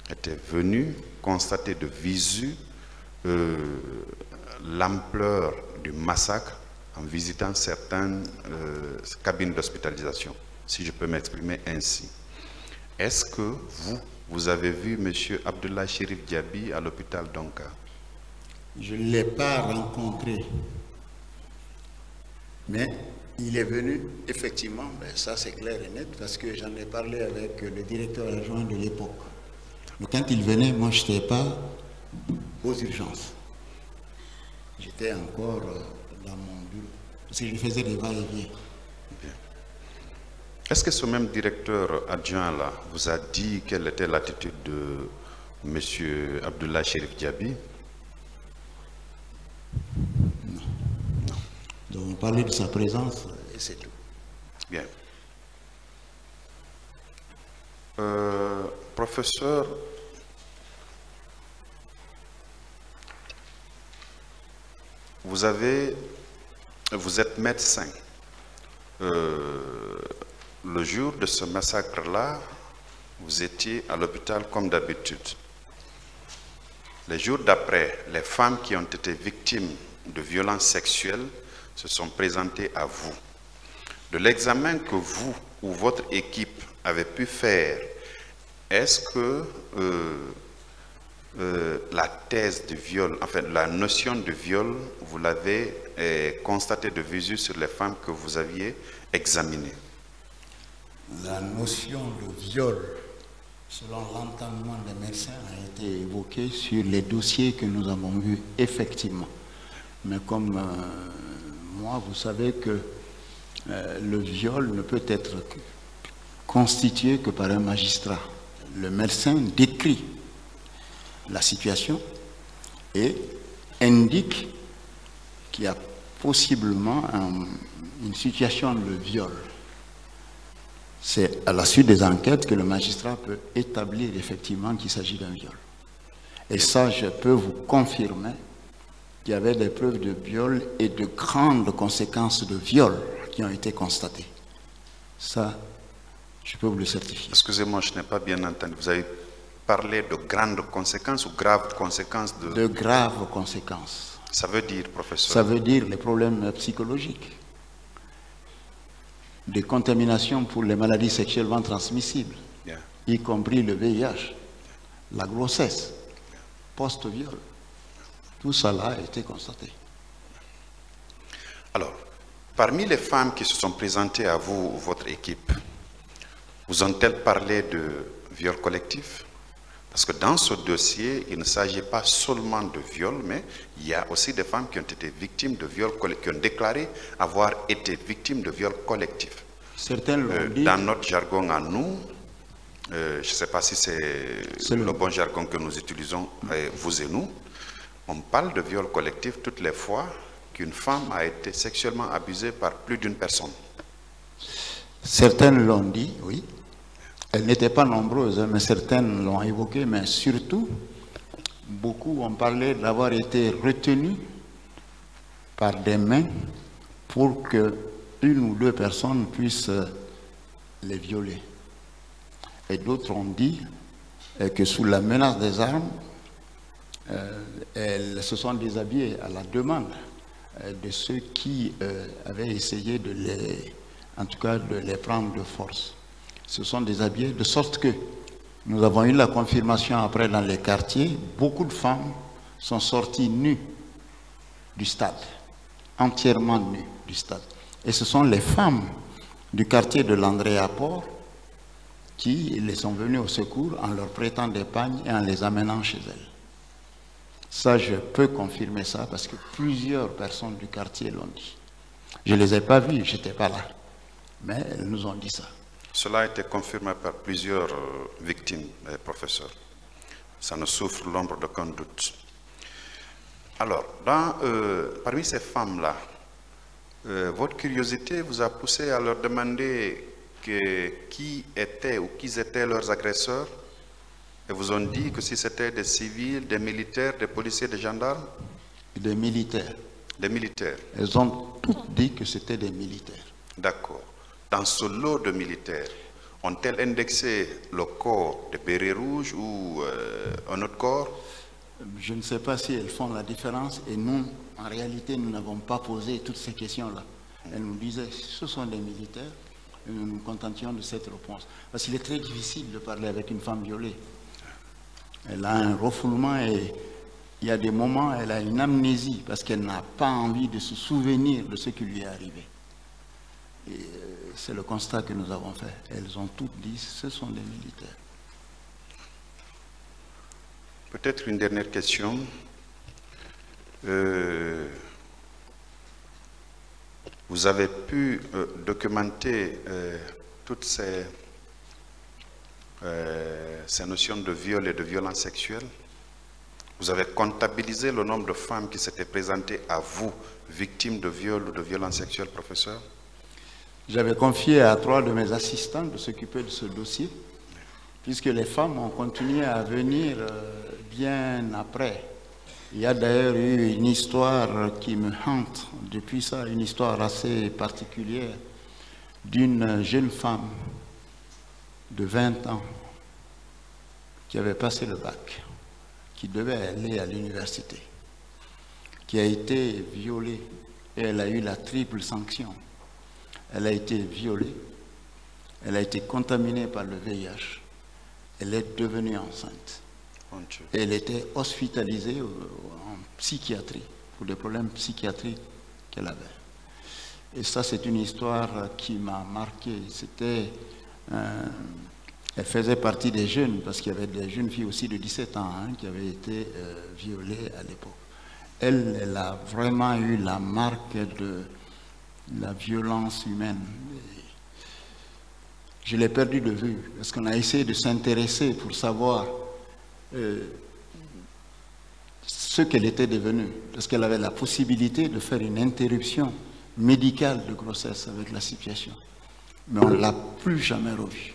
F: était venu constater de visu euh, l'ampleur du massacre en visitant certaines euh, cabines d'hospitalisation, si je peux m'exprimer ainsi. Est-ce que vous, vous avez vu M. Abdullah Sherif Diaby à l'hôpital d'Onka?
C: Je ne l'ai pas rencontré. Mais il est venu, effectivement, ben ça c'est clair et net, parce que j'en ai parlé avec le directeur adjoint de l'époque. Mais quand il venait, moi je n'étais pas aux urgences. J'étais encore euh, dans mon bureau, parce que je faisais des va-et-vient.
F: Est-ce que ce même directeur adjoint-là vous a dit quelle était l'attitude de M. Abdullah Sherif Diaby?
C: Donc on parlait de sa présence et c'est tout.
F: Bien. Euh, professeur, vous avez, vous êtes médecin. Euh, le jour de ce massacre-là, vous étiez à l'hôpital comme d'habitude. Les jours d'après, les femmes qui ont été victimes de violences sexuelles se sont présentées à vous. De l'examen que vous ou votre équipe avez pu faire, est-ce que euh, euh, la thèse de viol, enfin la notion de viol, vous l'avez euh, constatée de visu sur les femmes que vous aviez examinées
C: La notion de viol, selon l'entendement des médecins, a été évoquée sur les dossiers que nous avons vus effectivement. Mais comme euh, moi, vous savez que euh, le viol ne peut être constitué que par un magistrat. Le médecin décrit la situation et indique qu'il y a possiblement une situation de viol. C'est à la suite des enquêtes que le magistrat peut établir effectivement qu'il s'agit d'un viol. Et ça, je peux vous confirmer qu'il y avait des preuves de viol et de grandes conséquences de viol qui ont été constatées. Ça, je peux vous le certifier.
F: Excusez-moi, je n'ai pas bien entendu. Vous avez parlé de grandes conséquences ou graves conséquences de...
C: De graves conséquences.
F: Ça veut dire, professeur
C: Ça veut dire les problèmes psychologiques, des contaminations pour les maladies sexuellement transmissibles, y compris le VIH, la grossesse, post-viol. Tout cela a été constaté.
F: Alors, parmi les femmes qui se sont présentées à vous, ou votre équipe, vous ont-elles parlé de viol collectif? Parce que dans ce dossier, il ne s'agit pas seulement de viol, mais il y a aussi des femmes qui ont été victimes de viol qui ont déclaré avoir été victimes de viol collectif.
C: Certaines
F: euh, Dans notre jargon à nous, euh, je ne sais pas si c'est le, bon jargon que nous utilisons, euh, vous et nous, on parle de viol collectif toutes les fois qu'une femme a été sexuellement abusée par plus d'une personne.
C: Certaines l'ont dit, oui. Elles n'étaient pas nombreuses, hein, mais certaines l'ont évoqué, mais surtout, beaucoup ont parlé d'avoir été retenues par des mains pour que une ou deux personnes puissent les violer. Et d'autres ont dit euh, que sous la menace des armes, euh, elles se sont déshabillées à la demande euh, de ceux qui avaient essayé de les, en tout cas, de les prendre de force. Se sont déshabillées de sorte que nous avons eu la confirmation après dans les quartiers, beaucoup de femmes sont sorties nues du stade, entièrement nues du stade. Et ce sont les femmes du quartier de l'André Port qui les sont venus au secours en leur prêtant des pagnes et en les amenant chez elles. Ça, je peux confirmer ça parce que plusieurs personnes du quartier l'ont dit. Je ne les ai pas vues, je n'étais pas là. Mais elles nous ont dit ça.
F: Cela a été confirmé par plusieurs euh, victimes, eh, professeurs. Ça ne souffre l'ombre d'aucun doute. Alors, dans, euh, parmi ces femmes-là, euh, votre curiosité vous a poussé à leur demander qui étaient ou qui étaient leurs agresseurs et vous ont dit que si c'était des civils, des militaires, des policiers, des gendarmes?
C: Des militaires.
F: Des militaires.
C: Elles ont toutes dit que c'était des militaires.
F: D'accord. Dans ce lot de militaires, ont-elles indexé le corps des bérets rouges ou euh, un autre corps?
C: Je ne sais pas si elles font la différence et nous, en réalité, nous n'avons pas posé toutes ces questions-là. Elles nous disaient, ce sont des militaires, nous nous contentions de cette réponse. Parce qu'il est très difficile de parler avec une femme violée. Elle a un refoulement et il y a des moments, elle a une amnésie parce qu'elle n'a pas envie de se souvenir de ce qui lui est arrivé. Et euh, c'est le constat que nous avons fait. Elles ont toutes dit, ce sont des militaires.
F: Peut-être une dernière question. Euh, vous avez pu euh, documenter euh, toutes ces, ces notions de viol et de violence sexuelle. Vous avez comptabilisé le nombre de femmes qui s'étaient présentées à vous, victimes de viol ou de violence sexuelle, professeur?
C: J'avais confié à trois de mes assistants de s'occuper de ce dossier, puisque les femmes ont continué à venir bien après. Il y a d'ailleurs eu une histoire qui me hante. Depuis ça, une histoire assez particulière d'une jeune femme de 20 ans qui avait passé le bac, qui devait aller à l'université, qui a été violée. Et elle a eu la triple sanction. Elle a été violée, elle a été contaminée par le VIH, elle est devenue enceinte. Elle était hospitalisée en psychiatrie pour des problèmes psychiatriques qu'elle avait. Et ça, c'est une histoire qui m'a marqué. C'était, euh, elle faisait partie des jeunes, parce qu'il y avait des jeunes filles aussi de 17 ans hein, qui avaient été euh, violées à l'époque. Elle, elle a vraiment eu la marque de la violence humaine. Je l'ai perdu de vue parce qu'on a essayé de s'intéresser pour savoir euh, ce qu'elle était devenue, parce qu'elle avait la possibilité de faire une interruption médicale de grossesse avec la situation. Mais on ne l'a plus jamais revue.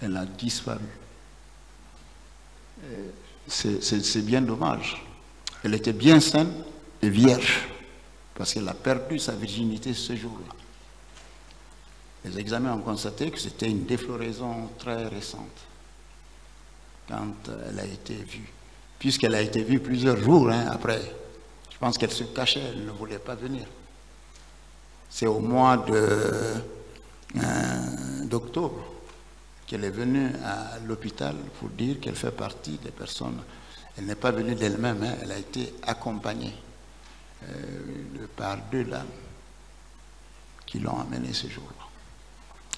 C: Elle a disparu. C'est bien dommage. Elle était bien saine et vierge, parce qu'elle a perdu sa virginité ce jour-là. Les examens ont constaté que c'était une défloraison très récente quand elle a été vue. Puisqu'elle a été vue plusieurs jours hein, après. Je pense qu'elle se cachait, elle ne voulait pas venir. C'est au mois euh, d'octobre qu'elle est venue à l'hôpital pour dire qu'elle fait partie des personnes. Elle n'est pas venue d'elle-même, hein, elle a été accompagnée euh, par deux dames qui l'ont amenée ce jour-là.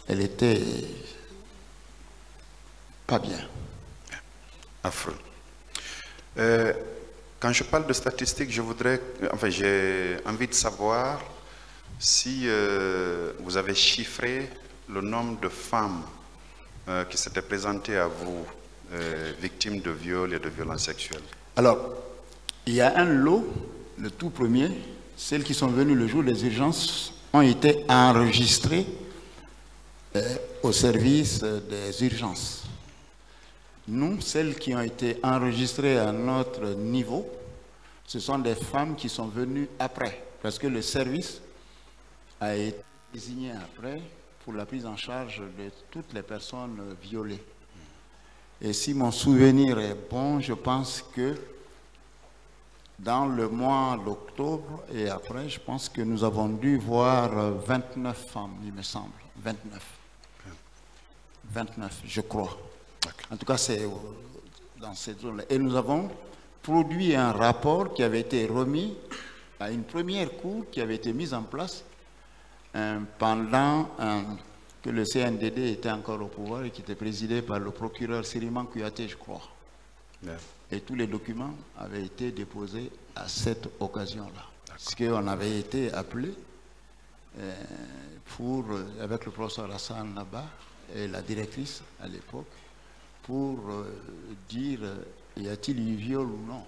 C: Elle était pas bien.
F: Affreux. Euh, quand je parle de statistiques, je voudrais, enfin, j'ai envie de savoir si euh, vous avez chiffré le nombre de femmes euh, qui s'étaient présentées à vous, victimes de viols et de violences sexuelles.
C: Alors, il y a un lot, le tout premier, celles qui sont venues le jour des urgences ont été enregistrées au service des urgences. Nous, celles qui ont été enregistrées à notre niveau, ce sont des femmes qui sont venues après, parce que le service a été désigné après pour la prise en charge de toutes les personnes violées. Et si mon souvenir est bon, je pense que dans le mois d'octobre et après, je pense que nous avons dû voir 29 femmes, il me semble. 29. 29, je crois. En tout cas, c'est dans cette zone-là. Et nous avons produit un rapport qui avait été remis à une première cour qui avait été mise en place euh, pendant euh, que le CNDD était encore au pouvoir et qui était présidé par le procureur Siriman Kouyaté, je crois. Et tous les documents avaient été déposés à cette occasion-là. Parce qu'on avait été appelé euh, pour, avec le professeur Hassan Naba et la directrice à l'époque, pour euh, dire euh, y a-t-il eu viol ou non.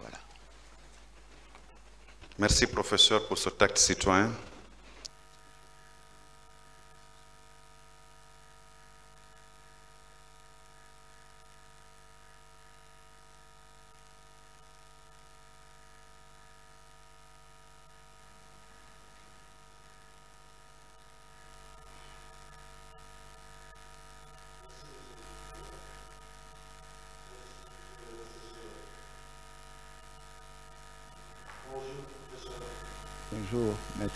C: Voilà.
F: Merci professeur pour ce acte citoyen.
C: Bonjour, maître.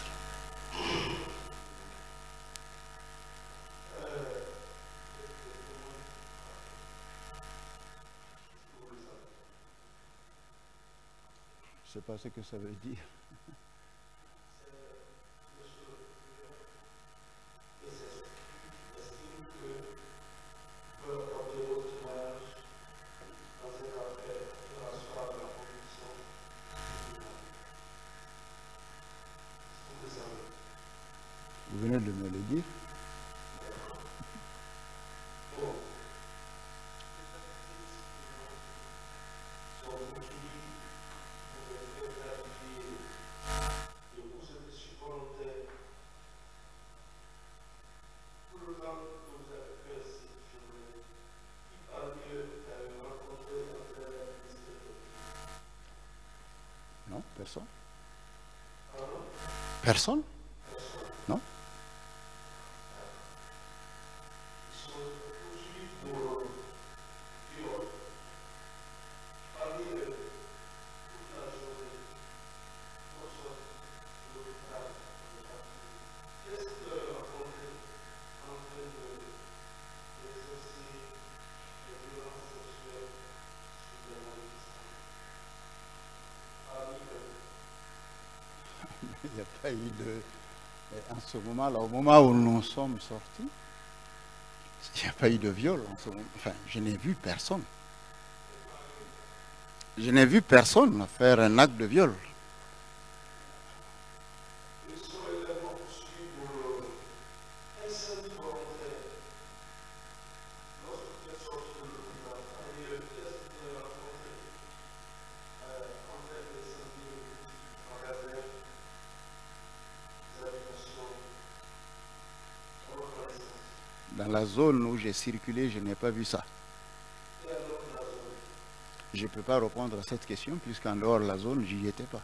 C: Je ne sais pas ce que ça veut dire. Vous venez de me le dire. Non, personne. Personne eu de... En ce moment-là, au moment où nous sommes sortis, il n'y a pas eu de viol. En ce moment. Enfin, je n'ai vu personne. Je n'ai vu personne faire un acte de viol. Dans la zone où j'ai circulé, je n'ai pas vu ça. Je ne peux pas répondre à cette question puisqu'en dehors de la zone, j'y étais pas.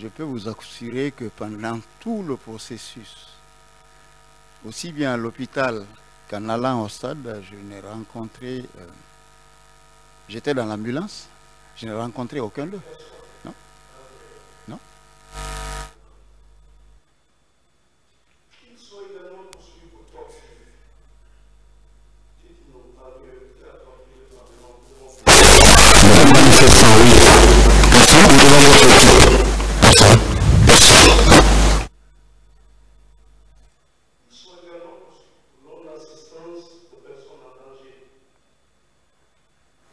C: Je peux vous assurer que pendant tout le processus, aussi bien à l'hôpital qu'en allant au stade, je n'ai rencontré. euh, J'étais dans l'ambulance, je n'ai rencontré aucun d'eux. Non Non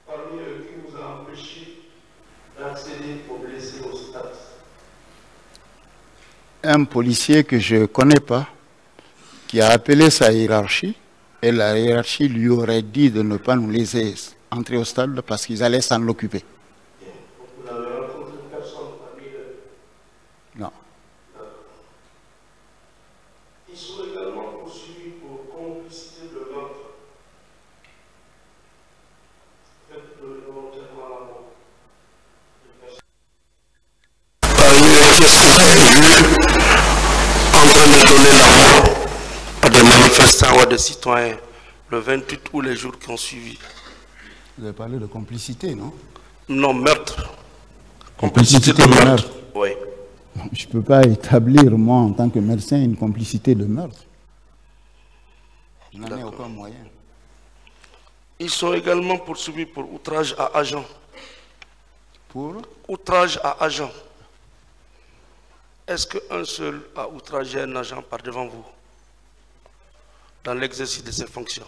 G: parmi eux qui vous a empêché d'accéder aux blessés au stade.
C: un policier que je ne connais pas, qui a appelé sa hiérarchie, et la hiérarchie lui aurait dit de ne pas nous laisser entrer au stade parce qu'ils allaient s'en occuper.
G: Vous n'avez rencontré personne parmi eux.
C: Non.
G: Ils sont également poursuivis pour complicité de meurtre. Faites de volontairement la mort.
H: parmi eux qui sont vus en train de donner la mort à des manifestants ou à des citoyens le 28 ou les jours qui ont suivi.
C: Vous avez parlé de complicité, non?
H: Non, meurtre.
C: Complicité de meurtre.
H: Oui.
C: Je ne peux pas établir, moi, en tant que médecin, une complicité de meurtre. Je n'en ai aucun moyen.
H: Ils sont également poursuivis pour outrage à agent.
C: Pour
H: Outrage à agent. Est-ce qu'un seul a outragé un agent par devant vous? Dans l'exercice de ses fonctions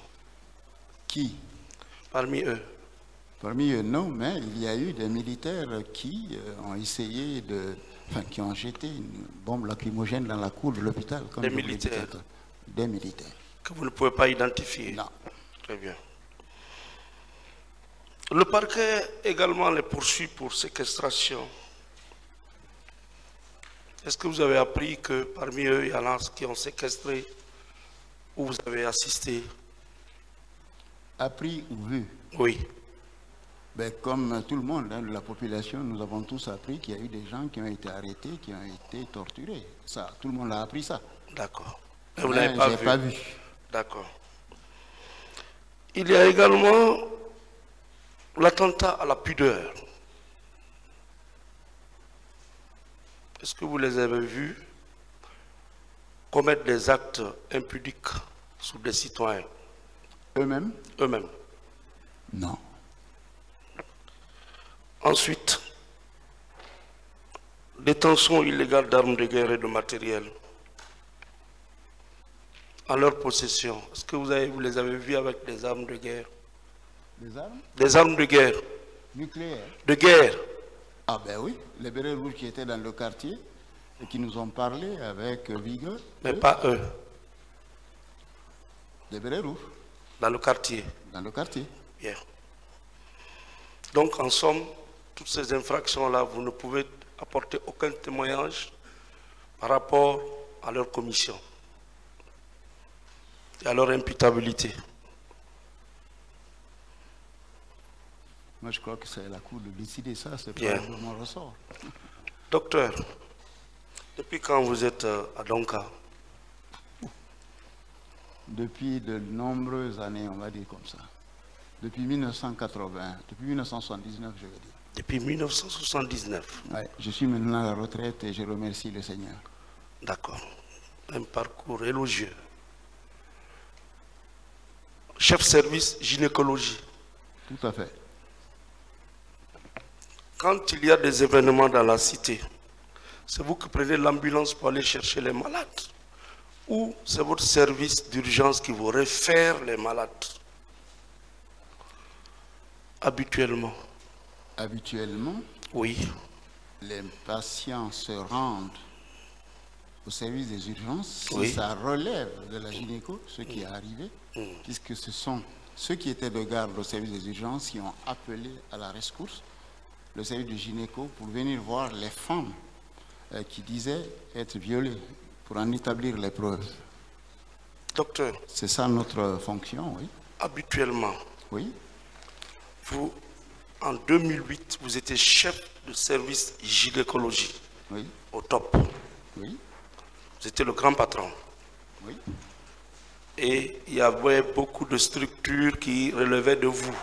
C: qui?
H: Parmi eux.
C: Parmi eux, non, mais il y a eu des militaires qui euh, ont essayé de. Enfin, qui ont jeté une bombe lacrymogène dans la cour de l'hôpital.
H: Des militaires.
C: Des militaires.
H: que vous ne pouvez pas identifier.
C: Non.
H: Très bien. Le parquet également les poursuit pour séquestration. Est-ce que vous avez appris que parmi eux, il y en a qui ont séquestré ou vous avez assisté
C: Appris ou vu?
H: Oui.
C: ben, Comme tout le monde, hein, la population, nous avons tous appris qu'il y a eu des gens qui ont été arrêtés, qui ont été torturés. Ça, tout le monde a appris ça.
H: D'accord. Et vous
C: Mais
H: n'avez pas
C: pas vu.
H: D'accord. Il y a également l'attentat à la pudeur. Est-ce que vous les avez vus? Commettre des actes impudiques sur des citoyens
C: Eux-mêmes?
H: Eux-mêmes
C: Non.
H: Ensuite, détention illégale d'armes de guerre et de matériel en leur possession. Est-ce que vous, avez, vous les avez vus avec des armes de guerre?
C: Des armes?
H: Des armes de guerre.
C: nucléaires
H: De guerre.
C: Ah ben oui, les bérets rouges qui étaient dans le quartier et qui nous ont parlé avec vigueur.
H: Mais pas eux,
C: Des bérets rouges
H: dans le quartier.
C: dans le quartier.
H: Bien. Donc, en somme, toutes ces infractions-là, vous ne pouvez apporter aucun témoignage par rapport à leur commission et à leur imputabilité.
C: Moi, je crois que c'est la Cour de décider ça, c'est pas de mon ressort.
H: Docteur, depuis quand vous êtes euh, à Donka?
C: Depuis de nombreuses années, on va dire comme ça. Depuis 1980, depuis 1979, je veux dire.
H: Depuis 1979.
C: Ouais, je suis maintenant à la retraite et je remercie le Seigneur.
H: D'accord. Un parcours élogieux. chef service gynécologie.
C: Tout à fait.
H: Quand il y a des événements dans la cité, c'est vous qui prenez l'ambulance pour aller chercher les malades. Ou c'est votre service d'urgence qui vous réfère les malades. Habituellement.
C: Habituellement,
H: Oui.
C: les patients se rendent au service des urgences si
H: Oui.
C: ça relève de la gynéco, ce qui est arrivé, puisque ce sont ceux qui étaient de garde au service des urgences qui ont appelé à la rescousse le service de gynéco pour venir voir les femmes qui disaient être violées, pour en établir les preuves.
H: Docteur,
C: C'est ça notre fonction, oui.
H: habituellement,
C: Oui,
H: vous, en 2008, vous étiez chef de service gynécologie
C: oui,
H: au top.
C: oui,
H: Vous étiez le grand patron.
C: oui.
H: Et il y avait beaucoup de structures qui relevaient de vous,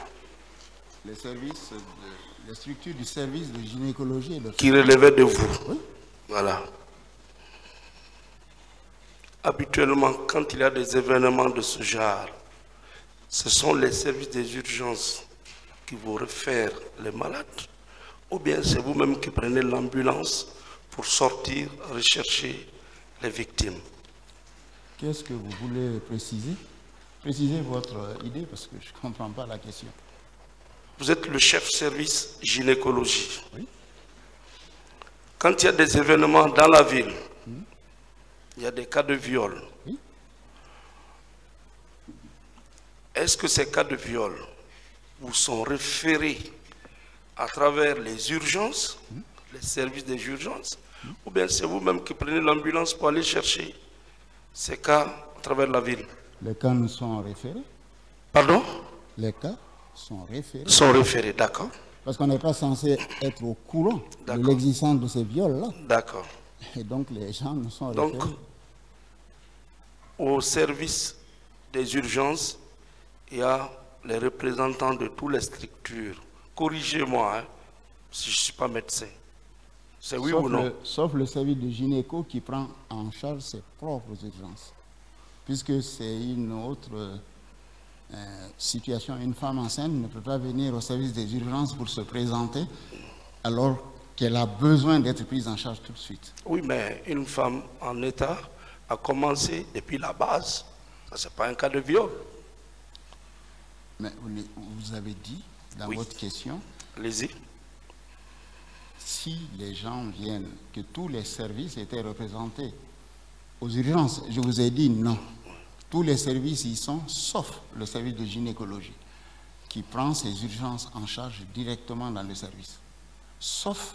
C: Les services, de- les structures du service de gynécologie et de
H: qui relevaient de vous.
C: Oui.
H: Voilà. Habituellement, quand il y a des événements de ce genre, ce sont les services des urgences qui vous réfèrent les malades, ou bien c'est vous-même qui prenez l'ambulance pour sortir rechercher les victimes.
C: Qu'est-ce que vous voulez préciser? Précisez votre idée parce que je ne comprends pas la question.
H: Vous êtes le chef service gynécologie.
C: Oui.
H: Quand il y a des événements dans la ville, il y a des cas de viol. Est-ce que ces cas de viol vous sont référés à travers les urgences, les services des urgences, ou bien c'est vous-même qui prenez l'ambulance pour aller chercher ces cas à travers la ville?
C: Les cas nous sont référés.
H: Pardon?
C: Les cas sont référés.
H: Sont référés, d'accord.
C: Parce qu'on n'est pas censé être au courant de l'existence de ces viols-là.
H: D'accord.
C: Et donc les gens nous sont
H: Donc,
C: référés.
H: au service des urgences, il y a les représentants de toutes les structures. Corrigez-moi hein, si je ne suis pas médecin. C'est oui
C: sauf,
H: ou non?
C: le, sauf le service de gynéco qui prend en charge ses propres urgences. Puisque c'est une autre euh, situation. Une femme enceinte ne peut pas venir au service des urgences pour se présenter alors qu'elle a besoin d'être prise en charge tout de suite.
H: Oui, mais une femme en état a commencé depuis la base. Ce n'est pas un cas de viol.
C: Mais vous, avez dit dans
H: Oui.
C: votre question,
H: Allez-y.
C: si les gens viennent, que tous les services étaient représentés aux urgences, je vous ai dit non. Tous les services y sont, sauf le service de gynécologie, qui prend ces urgences en charge directement dans le service. Sauf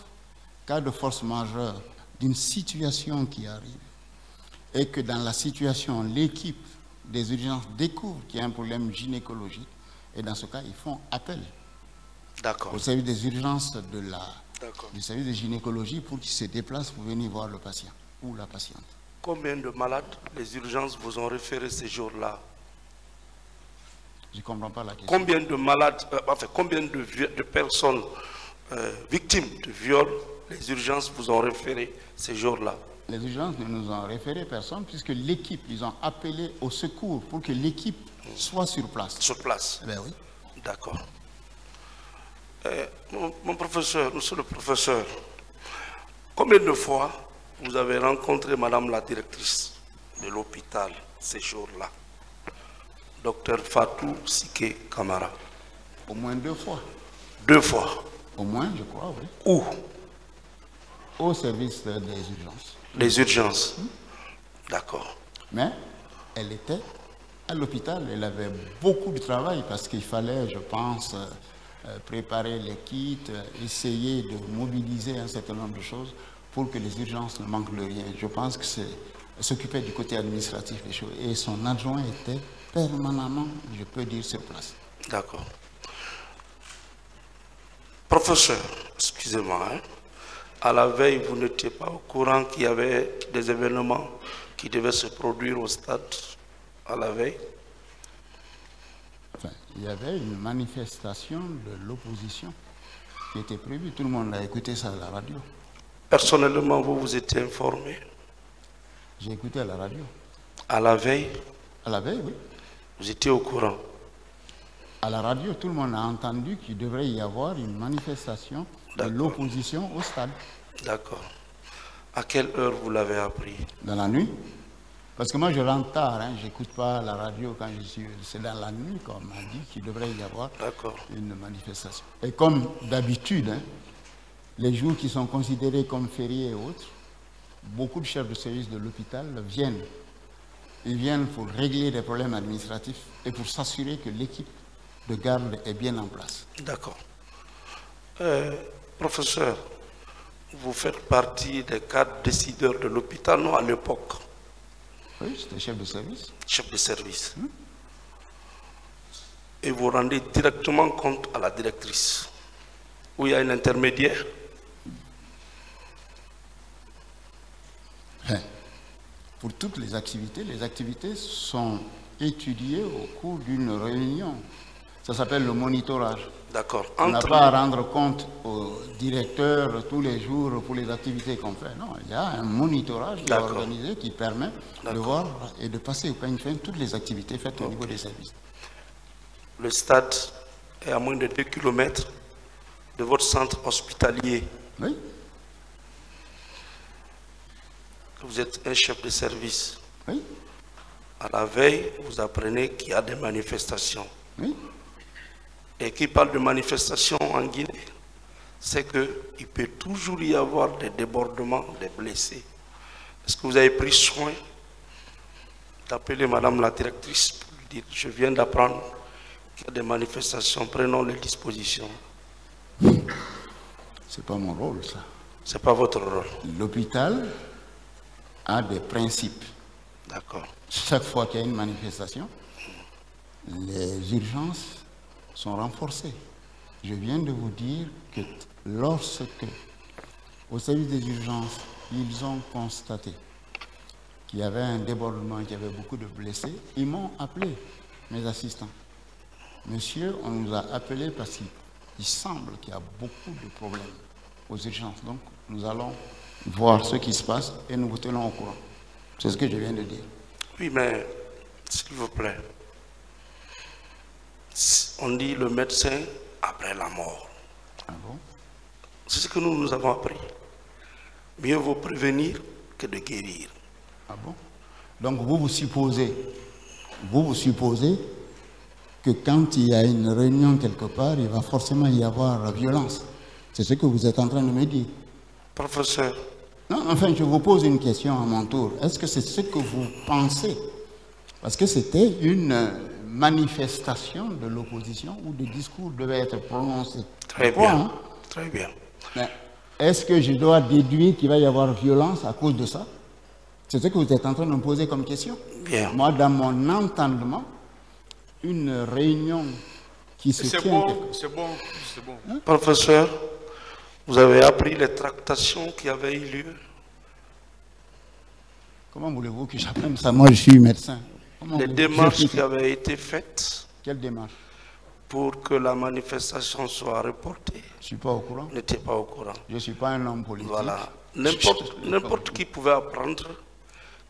C: cas de force majeure d'une situation qui arrive, et que dans la situation, l'équipe des urgences découvre qu'il y a un problème gynécologique, et dans ce cas, ils font appel au service des urgences de la, du service de gynécologie pour qu'ils se déplacent pour venir voir le patient ou la patiente.
H: Combien de malades les urgences vous ont référé ces jours-là
C: Je ne comprends pas la question.
H: Combien de malades, euh, enfin, combien de, personnes euh, victimes de viol les urgences vous ont référé ces jours-là
C: Les urgences ne nous ont référé personne puisque l'équipe, ils ont appelé au secours pour que l'équipe soit sur place.
H: sur place
C: Eh Ben oui.
H: D'accord. Euh, mon, mon professeur, monsieur le professeur, combien de fois vous avez rencontré madame la directrice de l'hôpital ces jours-là Docteur Fatou Sike Kamara.
C: Au moins deux fois.
H: Deux fois.
C: Au moins, je crois, oui.
H: Où?
C: Au service des urgences.
H: Les urgences. D'accord.
C: Mais elle était à l'hôpital. Elle avait beaucoup de travail parce qu'il fallait, je pense, euh, euh, préparer les kits, euh, essayer de mobiliser un certain nombre de choses pour que les urgences ne manquent de rien. Je pense que c'est s'occupait du côté administratif des choses. Et son adjoint était permanemment, je peux dire, sur place.
H: D'accord. Professeur, excusez-moi, hein, à la veille, vous n'étiez pas au courant qu'il y avait des événements qui devaient se produire au stade à la veille?
C: Enfin, il y avait une manifestation de l'opposition qui était prévue. Tout le monde a écouté ça à la radio.
H: Personnellement, vous vous étiez informé
C: J'ai écouté à la radio.
H: à la veille,
C: À la veille, oui.
H: vous étiez au courant.
C: À la radio, tout le monde a entendu qu'il devrait y avoir une manifestation de l'opposition au stade
H: D'accord. À quelle heure vous l'avez appris?
C: Dans la nuit. Parce que moi, je rentre tard, hein, j'écoute pas la radio quand je suis. C'est dans la nuit qu'on m'a dit qu'il devrait y avoir une manifestation. Et comme d'habitude, hein, les jours qui sont considérés comme fériés et autres, beaucoup de chefs de service de l'hôpital viennent. Ils viennent pour régler des problèmes administratifs et pour s'assurer que l'équipe de garde est bien en place.
H: D'accord. Euh, professeur, vous faites partie des cadres décideurs de l'hôpital, non, à l'époque,
C: Oui, j'étais chef de service.
H: chef de service. Et vous rendez directement compte à la directrice, où il y a un intermédiaire?
C: Pour toutes les activités, les activités sont étudiées au cours d'une réunion. Ça s'appelle le monitorage.
H: D'accord.
C: On n'a pas à rendre compte au directeur tous les jours pour les activités qu'on fait. Non, il y a un monitorage qui est organisé qui permet de voir et de passer au peigne fin toutes les activités faites au niveau des services.
H: le stade est à moins de 2 km de votre centre hospitalier.
C: Oui,
H: Vous êtes un chef de service.
C: oui,
H: À la veille, vous apprenez qu'il y a des manifestations.
C: oui.
H: Et qui parle de manifestations en Guinée, c'est qu'il peut toujours y avoir des débordements, des blessés. Est-ce que vous avez pris soin d'appeler Madame la directrice pour lui dire je viens d'apprendre qu'il y a des manifestations, prenons les dispositions.
C: C'est pas mon rôle, ça.
H: Ce n'est pas votre rôle.
C: L'hôpital des principes.
H: D'accord.
C: Chaque fois qu'il y a une manifestation, les urgences sont renforcées. Je viens de vous dire que lorsque, au service des urgences, ils ont constaté qu'il y avait un débordement, qu'il y avait beaucoup de blessés, ils m'ont appelé, mes assistants. Monsieur, on nous a appelés parce qu'il semble qu'il y a beaucoup de problèmes aux urgences. Donc, nous allons voir ce qui se passe et nous vous tenons au courant. C'est ce que je viens de dire.
H: Oui, mais s'il vous plaît, on dit le médecin après la mort.
C: Ah bon?
H: C'est ce que nous nous avons appris. Mieux vaut prévenir que de guérir.
C: Ah bon? Donc vous vous supposez, vous vous supposez que quand il y a une réunion quelque part, il va forcément y avoir la violence. C'est ce que vous êtes en train de me dire.
H: Professeur,
C: Non, enfin, je vous pose une question à mon tour. Est-ce que c'est ce que vous pensez? Parce que c'était une euh, manifestation de l'opposition où des discours devaient être prononcés.
H: très bien.
C: hein?
H: Très bien.
C: Mais est-ce que je dois déduire qu'il va y avoir violence à cause de ça? C'est ce que vous êtes en train de me poser comme question.
H: Bien.
C: Moi, dans mon entendement, une réunion qui se
B: C'est
C: tient...
B: bon, c'est bon, c'est bon.
H: Professeur, vous avez appris les tractations qui avaient eu lieu.
C: Comment voulez-vous que j'apprenne ça? Moi, je suis médecin. Comment
H: Les démarches qui avaient été faites
C: Quelle démarche
H: pour que la manifestation soit reportée
C: Je ne suis pas au courant.
H: pas au courant.
C: Je ne suis pas un homme politique.
H: Voilà. N'importe qui pouvait apprendre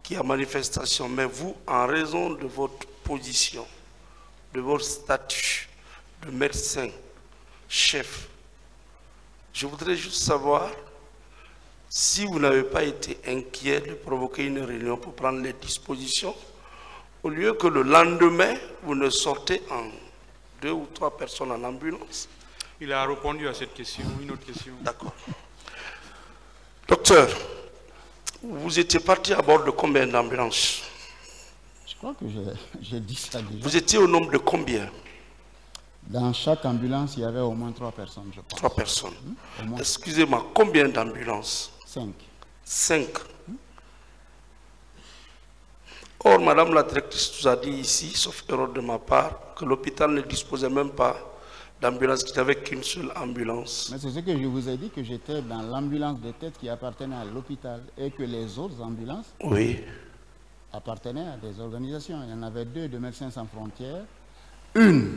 H: qu'il y a manifestation, mais vous, en raison de votre position, de votre statut de médecin, chef, je voudrais juste savoir si vous n'avez pas été inquiet de provoquer une réunion pour prendre les dispositions, au lieu que le lendemain, vous ne sortez en deux ou trois personnes en ambulance.
B: Il a répondu à cette question. Une autre question.
H: D'accord. Docteur, vous étiez parti à bord de combien d'ambulances?
C: Je crois que j'ai- dit ça déjà.
H: Vous étiez au nombre de combien?
C: Dans chaque ambulance, il y avait au moins trois personnes, je pense.
H: Trois personnes.
C: Moins
H: Excusez-moi, combien d'ambulances?
C: Cinq.
H: Cinq. Or, Madame la directrice nous a dit ici, sauf erreur de ma part, que l'hôpital ne disposait même pas d'ambulance, qu'il n'y avait qu'une seule ambulance.
C: Mais c'est ce que je vous ai dit, que j'étais dans l'ambulance de tête qui appartenait à l'hôpital et que les autres ambulances
H: Oui.
C: appartenaient à des organisations. Il y en avait deux de Médecins sans frontières, une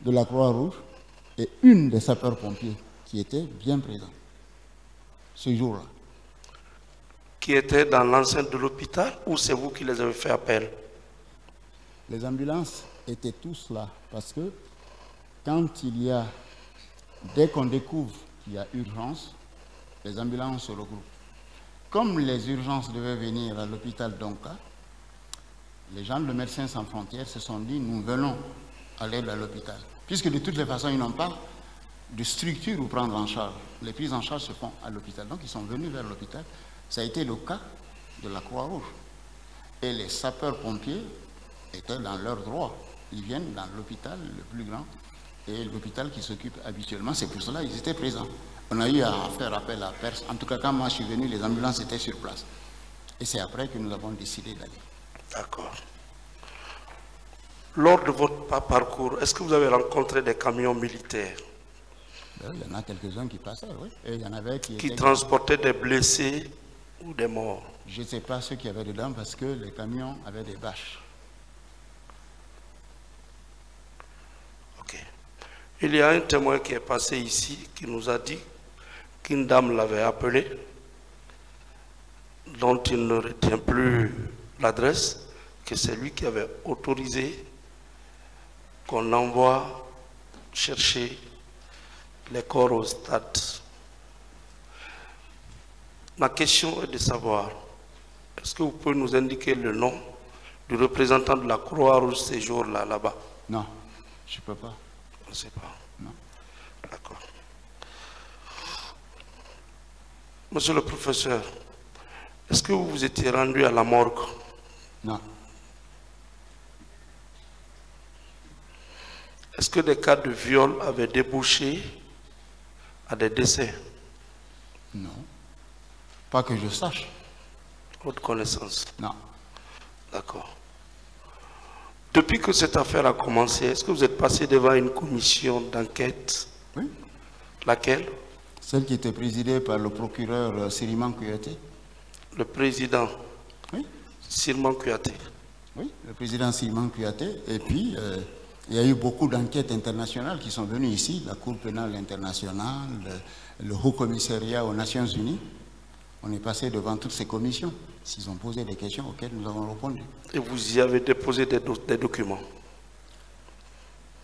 C: de la Croix-Rouge et une des sapeurs-pompiers qui étaient bien présents ce jour-là.
H: Qui étaient dans l'enceinte de l'hôpital ou c'est vous qui les avez fait appel?
C: Les ambulances étaient tous là parce que quand il y a, dès qu'on découvre qu'il y a urgence, les ambulances se regroupent. Comme les urgences devaient venir à l'hôpital d'Onka, les gens de Médecins sans frontières se sont dit, nous venons aller à l'hôpital. Puisque de toutes les façons, ils n'ont pas de structure pour prendre en charge. Les prises en charge se font à l'hôpital. Donc ils sont venus vers l'hôpital. Ça a été le cas de la Croix-Rouge. Et les sapeurs-pompiers étaient dans leur droit. Ils viennent dans l'hôpital le plus grand et l'hôpital qui s'occupe habituellement. C'est pour cela qu'ils étaient présents. On a eu à faire appel à personne. En tout cas, quand moi je suis venu, les ambulances étaient sur place. Et c'est après que nous avons décidé d'aller.
H: D'accord. Lors de votre pa- parcours, est-ce que vous avez rencontré des camions militaires
C: Ben, Il y en a quelques-uns qui passaient, oui. Et il y en avait qui,
H: qui transportaient des blessés ou des morts
C: Je ne sais pas ceux qui avaient dedans parce que les camions avaient des bâches.
H: Ok. Il y a un témoin qui est passé ici qui nous a dit qu'une dame l'avait appelé, dont il ne retient plus l'adresse, que c'est lui qui avait autorisé qu'on envoie chercher les corps au stade. Ma question est de savoir, est-ce que vous pouvez nous indiquer le nom du représentant de la Croix-Rouge ces jours-là, là-bas?
C: Non, je ne peux pas.
H: on ne sait pas.
C: Non.
H: D'accord. Monsieur le professeur, est-ce que vous vous étiez rendu à la morgue?
C: Non.
H: Est-ce que des cas de viol avaient débouché à des décès?
C: Non. Pas que je sache.
H: Votre connaissance
C: Non.
H: D'accord. Depuis que cette affaire a commencé, est-ce que vous êtes passé devant une commission d'enquête?
C: Oui.
H: Laquelle?
C: Celle qui était présidée par le procureur euh, Siriman Kouyaté.
H: Le président
C: Oui.
H: Sirman Kouyaté.
C: Oui, le président Siriman Kouyaté. Et puis, euh, il y a eu beaucoup d'enquêtes internationales qui sont venues ici, la Cour pénale internationale, le, le Haut Commissariat aux Nations Unies. On est passé devant toutes ces commissions. Ils ont posé des questions auxquelles nous avons répondu.
H: Et vous y avez déposé des, do- des documents.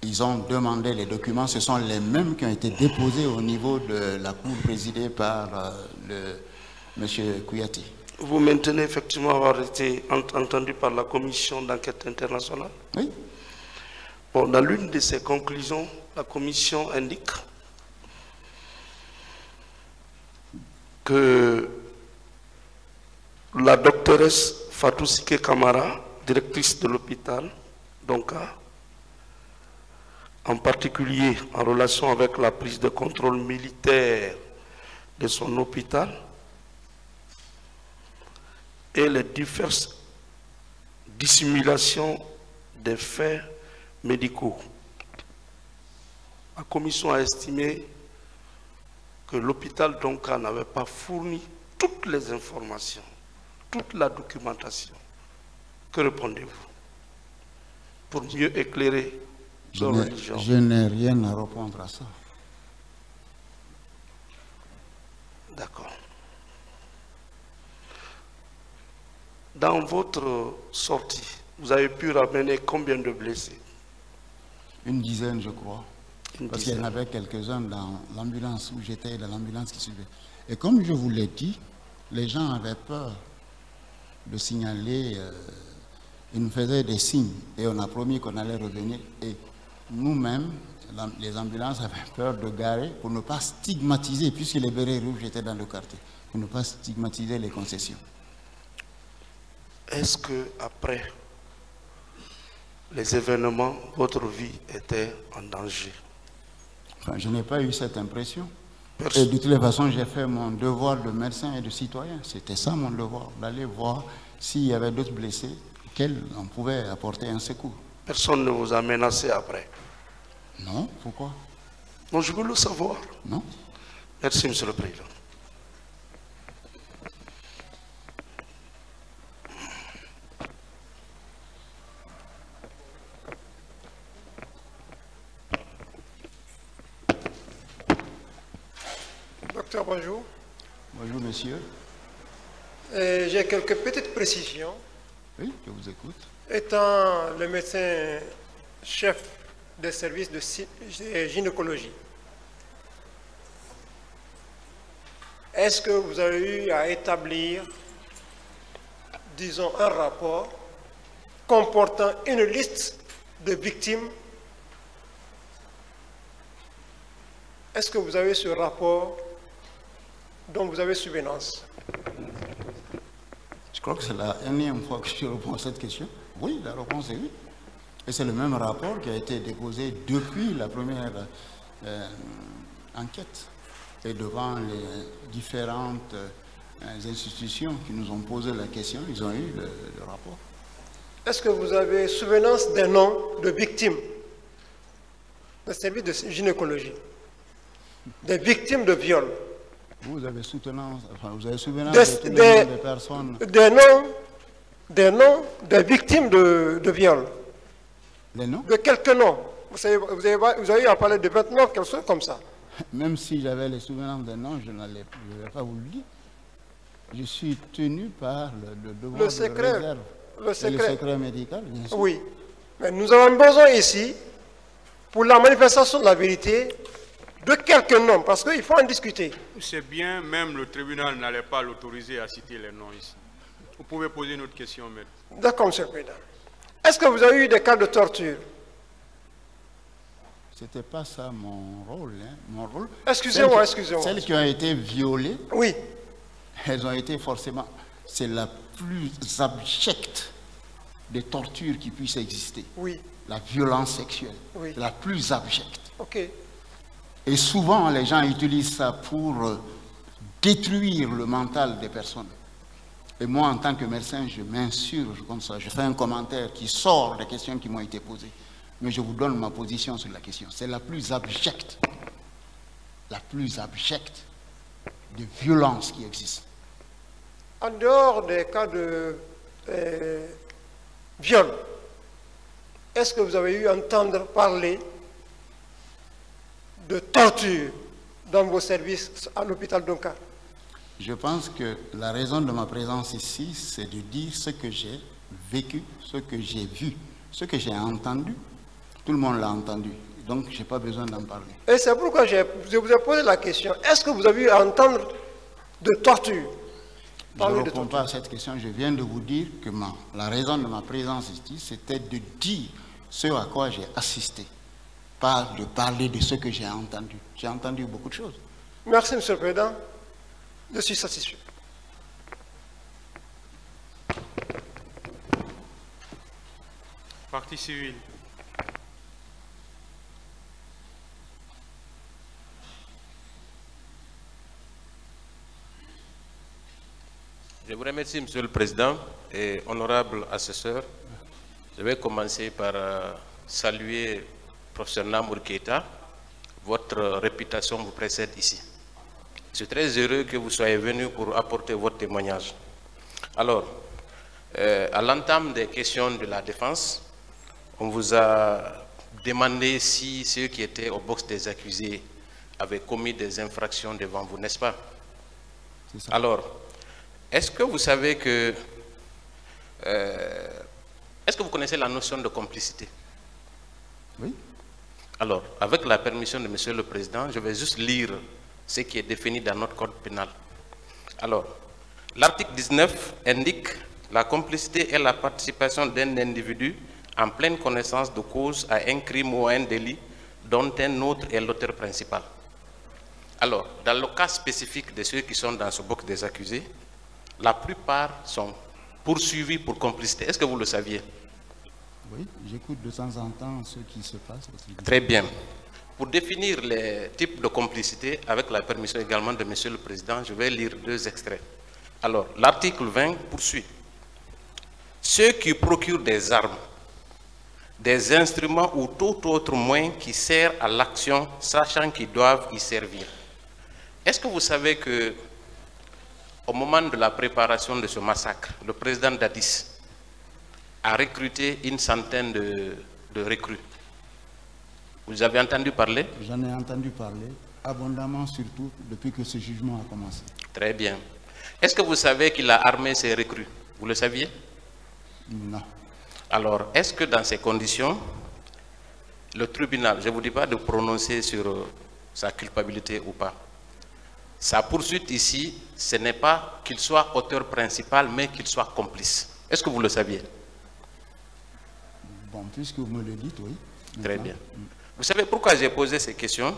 C: Ils ont demandé les documents, ce sont les mêmes qui ont été déposés au niveau de la Cour présidée par euh, le, M. Kouyaté.
H: Vous maintenez effectivement avoir été ent- entendu par la commission d'enquête internationale?
C: Oui,
H: Dans l'une de ses conclusions, la commission indique que la doctoresse Fatou Sike Kamara, directrice de l'hôpital en particulier en relation avec la prise de contrôle militaire de son hôpital et les diverses dissimulations des faits médicaux. La commission a estimé que l'hôpital d'Onka n'avait pas fourni toutes les informations, toute la documentation. Que répondez-vous Pour mieux éclairer
C: n'ai-
H: religion.
C: je n'ai rien à répondre à ça.
H: D'accord. Dans votre sortie, vous avez pu ramener combien de blessés?
C: Une dizaine, je crois.
H: Une
C: Parce qu'il y en avait quelques-uns dans l'ambulance où j'étais, dans l'ambulance qui suivait. Et comme je vous l'ai dit, les gens avaient peur de signaler. euh, ils nous faisaient des signes et on a promis qu'on allait revenir. Et nous-mêmes, les ambulances avaient peur de garer pour ne pas stigmatiser, puisque les bérets rouges étaient dans le quartier, pour ne pas stigmatiser les concessions.
H: Est-ce que après les événements, votre vie était en danger
C: Enfin, je n'ai pas eu cette impression. Et de toutes les façons, j'ai fait mon devoir de médecin et de citoyen. C'était ça mon devoir, d'aller voir s'il y avait d'autres blessés auxquels on pouvait apporter un secours.
H: Personne ne vous a menacé après
C: Non Pourquoi?
H: Non, je veux le savoir.
C: Non
H: Merci, Monsieur le Président.
I: Docteur, bonjour.
C: Bonjour, monsieur.
I: Euh, J'ai quelques petites précisions.
C: Oui, je vous écoute.
I: Étant le médecin chef des services de gynécologie. Est-ce que vous avez eu à établir, disons, un rapport comportant une liste de victimes? Est-ce que vous avez ce rapport dont vous avez souvenance
C: Je crois que c'est la énième fois que je réponds à cette question. Oui, la réponse est oui. Et c'est le même rapport qui a été déposé depuis la première euh, enquête et devant les différentes euh, institutions qui nous ont posé la question, ils ont eu le, le rapport.
I: Est-ce que vous avez souvenance des noms de victimes des services de gynécologie? Des victimes de viol?
C: Vous avez soutenance, enfin, vous avez souvenance
I: Des-
C: de
I: des-
C: des personnes,
I: Des noms, des noms des victimes de, de viol
C: les noms?
I: De quelques noms vous, savez, vous, avez, vous avez eu à parler de 29, quelque chose comme ça. *laughs*
C: Même si j'avais les souvenances des noms, je n'allais pas vous le dire. Je suis tenu par le, le devoir
I: Le
C: de
I: secret,
C: réserve
I: le
C: et le
I: secret.
C: secret médical, bien sûr.
I: Oui. Mais nous avons besoin ici, pour la manifestation de la vérité, de quelques noms, parce qu'il faut en discuter.
B: C'est bien, même le tribunal n'allait pas l'autoriser à citer les noms ici. Vous pouvez poser une autre question, maître.
I: D'accord, M. le Président. Est-ce que vous avez eu des cas de torture?
C: C'était pas ça mon rôle. hein. Mon rôle.
I: Excusez-moi, excusez-moi.
C: Celles qui ont été violées,
I: Oui.
C: elles ont été forcément. C'est la plus abjecte des tortures qui puissent exister.
I: Oui.
C: La violence sexuelle.
I: Oui.
C: La plus abjecte.
I: OK.
C: Et souvent, les gens utilisent ça pour euh, détruire le mental des personnes. Et moi, en tant que médecin, je m'insurge comme ça. Je fais un commentaire qui sort des questions qui m'ont été posées. Mais je vous donne ma position sur la question. C'est la plus abjecte, la plus abjecte de violence qui existe.
I: En dehors des cas de euh, viol, est-ce que vous avez eu à entendre parler de torture dans vos services à l'hôpital Donka
C: Je pense que la raison de ma présence ici, c'est de dire ce que j'ai vécu, ce que j'ai vu, ce que j'ai entendu. Tout le monde l'a entendu, donc je n'ai pas besoin d'en parler.
I: Et c'est pourquoi je vous ai posé la question. Est-ce que vous avez eu à entendre de torture
C: Je ne réponds pas à cette question. Je viens de vous dire que ma- la raison de ma présence ici, c'était de dire ce à quoi j'ai assisté, pas de parler de ce que j'ai entendu. J'ai entendu beaucoup de choses.
I: Merci, Monsieur le Président. Je suis satisfait.
B: Partie civile.
D: Je vous remercie, Monsieur le Président et honorable assesseur. Je vais commencer par euh, saluer professeur Namour Keita. Votre réputation vous précède ici. Je suis très heureux que vous soyez venu pour apporter votre témoignage. Alors, euh, à l'entame des questions de la défense, on vous a demandé si ceux qui étaient au box des accusés avaient commis des infractions devant vous, n'est-ce pas? Alors, est-ce que vous savez que... euh, est-ce que vous connaissez la notion de complicité?
C: Oui.
D: Alors, avec la permission de Monsieur le Président, je vais juste lire ce qui est défini dans notre code pénal. Alors, l'article 19 indique la complicité est la participation d'un individu en pleine connaissance de cause à un crime ou à un délit dont un autre est l'auteur principal. Alors, dans le cas spécifique de ceux qui sont dans ce box des accusés, la plupart sont poursuivis pour complicité. Est-ce que vous le saviez?
C: Oui, j'écoute de temps en temps ce qui se passe.
D: Très bien. Pour définir les types de complicité, avec la permission également de Monsieur le Président, je vais lire deux extraits. Alors, l'article 20 poursuit. Ceux qui procurent des armes, des instruments ou tout autre moyen qui sert à l'action, sachant qu'ils doivent y servir. Est-ce que vous savez que, au moment de la préparation de ce massacre, le président Dadis a recruté une centaine de, de recrues Vous avez entendu parler?
C: J'en ai entendu parler abondamment, surtout depuis que ce jugement a commencé.
D: Très bien. Est-ce que vous savez qu'il a armé ses recrues? Vous le saviez?
C: Non.
D: Alors, est-ce que dans ces conditions, le tribunal, je ne vous dis pas de prononcer sur euh, sa culpabilité ou pas. Sa poursuite ici, ce n'est pas qu'il soit auteur principal, mais qu'il soit complice. Est-ce que vous le saviez?
C: Bon, puisque vous me le dites, oui.
D: Très bien. Vous savez pourquoi j'ai posé ces questions?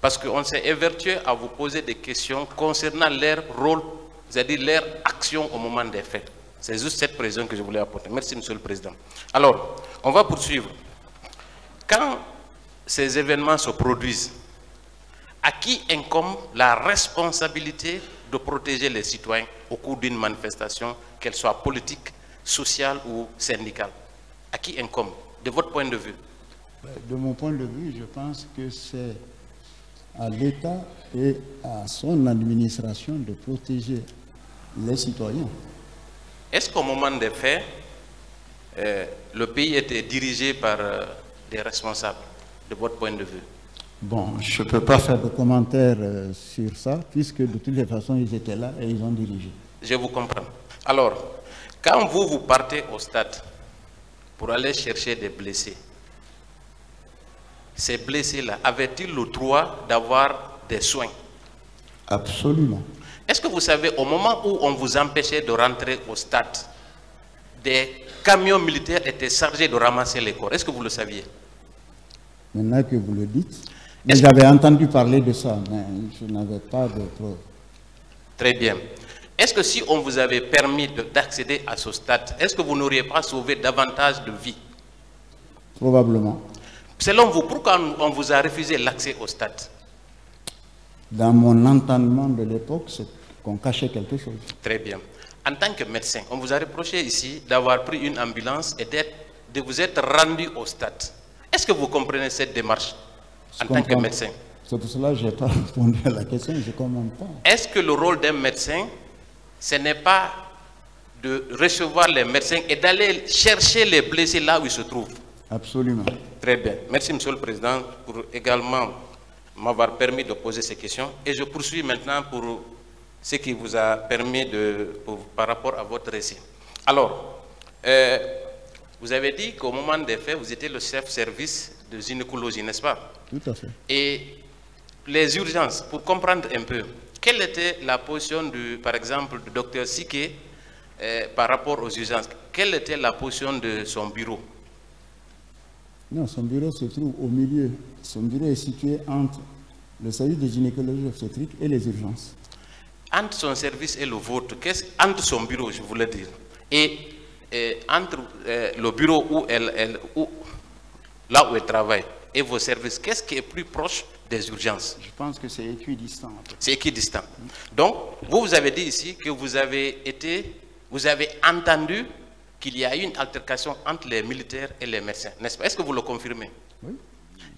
D: Parce qu'on s'est évertué à vous poser des questions concernant leur rôle, c'est-à-dire leur action au moment des faits. C'est juste cette précision que je voulais apporter. Merci, Monsieur le Président. Alors, on va poursuivre. Quand ces événements se produisent, à qui incombe la responsabilité de protéger les citoyens au cours d'une manifestation, qu'elle soit politique, sociale ou syndicale? À qui incombe, de votre point de vue?
C: De mon point de vue, je pense que c'est à l'État et à son administration de protéger les citoyens.
D: Est-ce qu'au moment des faits, euh, le pays était dirigé par euh, des responsables, de votre point de vue?
C: Bon, je ne peux pas faire de commentaires euh, sur ça, puisque de toutes les façons, ils étaient là et ils ont dirigé.
D: Je vous comprends. Alors, quand vous, vous partez au stade pour aller chercher des blessés, ces blessés-là avaient-ils le droit d'avoir des soins?
C: Absolument.
D: Est-ce que vous savez, au moment où on vous empêchait de rentrer au stade, des camions militaires étaient chargés de ramasser les corps? Est-ce que vous le saviez?
C: Maintenant que vous le dites, j'avais entendu parler de ça, mais je n'avais pas de preuves.
D: Très bien. Est-ce que si on vous avait permis d'accéder à ce stade, est-ce que vous n'auriez pas sauvé davantage de vies?
C: Probablement.
D: Selon vous, pourquoi on vous a refusé l'accès au stade?
C: Dans mon entendement de l'époque, c'est qu'on cachait quelque chose.
D: Très bien. En tant que médecin, on vous a reproché ici d'avoir pris une ambulance et de vous être rendu au stade. Est-ce que vous comprenez cette démarche en tant que médecin?
C: C'est pour cela que je n'ai pas *laughs* répondu à la question, je ne comprends pas.
D: Est-ce que le rôle d'un médecin, ce n'est pas de recevoir les médecins et d'aller chercher les blessés là où ils se trouvent
C: Absolument.
D: Très bien. Merci, Monsieur le Président, pour également m'avoir permis de poser ces questions. Et je poursuis maintenant pour ce qui vous a permis de, par rapport à votre récit. Alors, euh, vous avez dit qu'au moment des faits, vous étiez le chef service de gynécologie, n'est-ce pas?
C: Tout à fait.
D: Et les urgences, pour comprendre un peu, quelle était la position, du, par exemple, du docteur Siké euh, par rapport aux urgences? Quelle était la position de son bureau?
C: Non, son bureau se trouve au milieu. Son bureau est situé entre le service de gynécologie obstétrique et les urgences.
D: Entre son service et le vôtre, entre son bureau, je voulais dire, et, entre euh, le bureau où elle, elle où, là où elle travaille et vos services, qu'est-ce qui est plus proche des urgences
C: Je pense que c'est équidistant.
D: C'est équidistant. Donc, vous, vous avez dit ici que vous avez été, vous avez entendu qu'il y a eu une altercation entre les militaires et les médecins, n'est-ce pas? Est-ce que vous le confirmez?
C: Oui.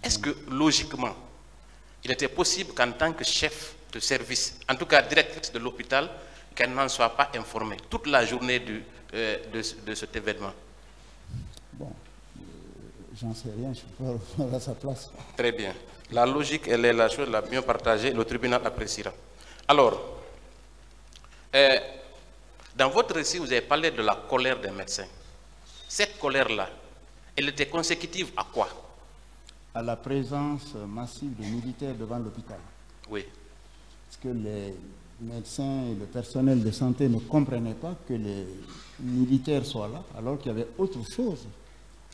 D: Est-ce que, logiquement, il était possible qu'en tant que chef de service, en tout cas directrice de l'hôpital, qu'elle n'en soit pas informée toute la journée du, euh, de, de, cet événement?
C: Bon, euh, j'en sais rien, je ne suis pas à sa place.
D: Très bien. La logique, elle est la chose la mieux partagée, le tribunal appréciera. Alors, euh, dans votre récit, vous avez parlé de la colère des médecins. Cette colère-là, elle était consécutive à quoi?
C: À la présence massive de militaires devant l'hôpital.
D: Oui.
C: Parce que les médecins et le personnel de santé ne comprenaient pas que les militaires soient là, alors qu'il y avait autre chose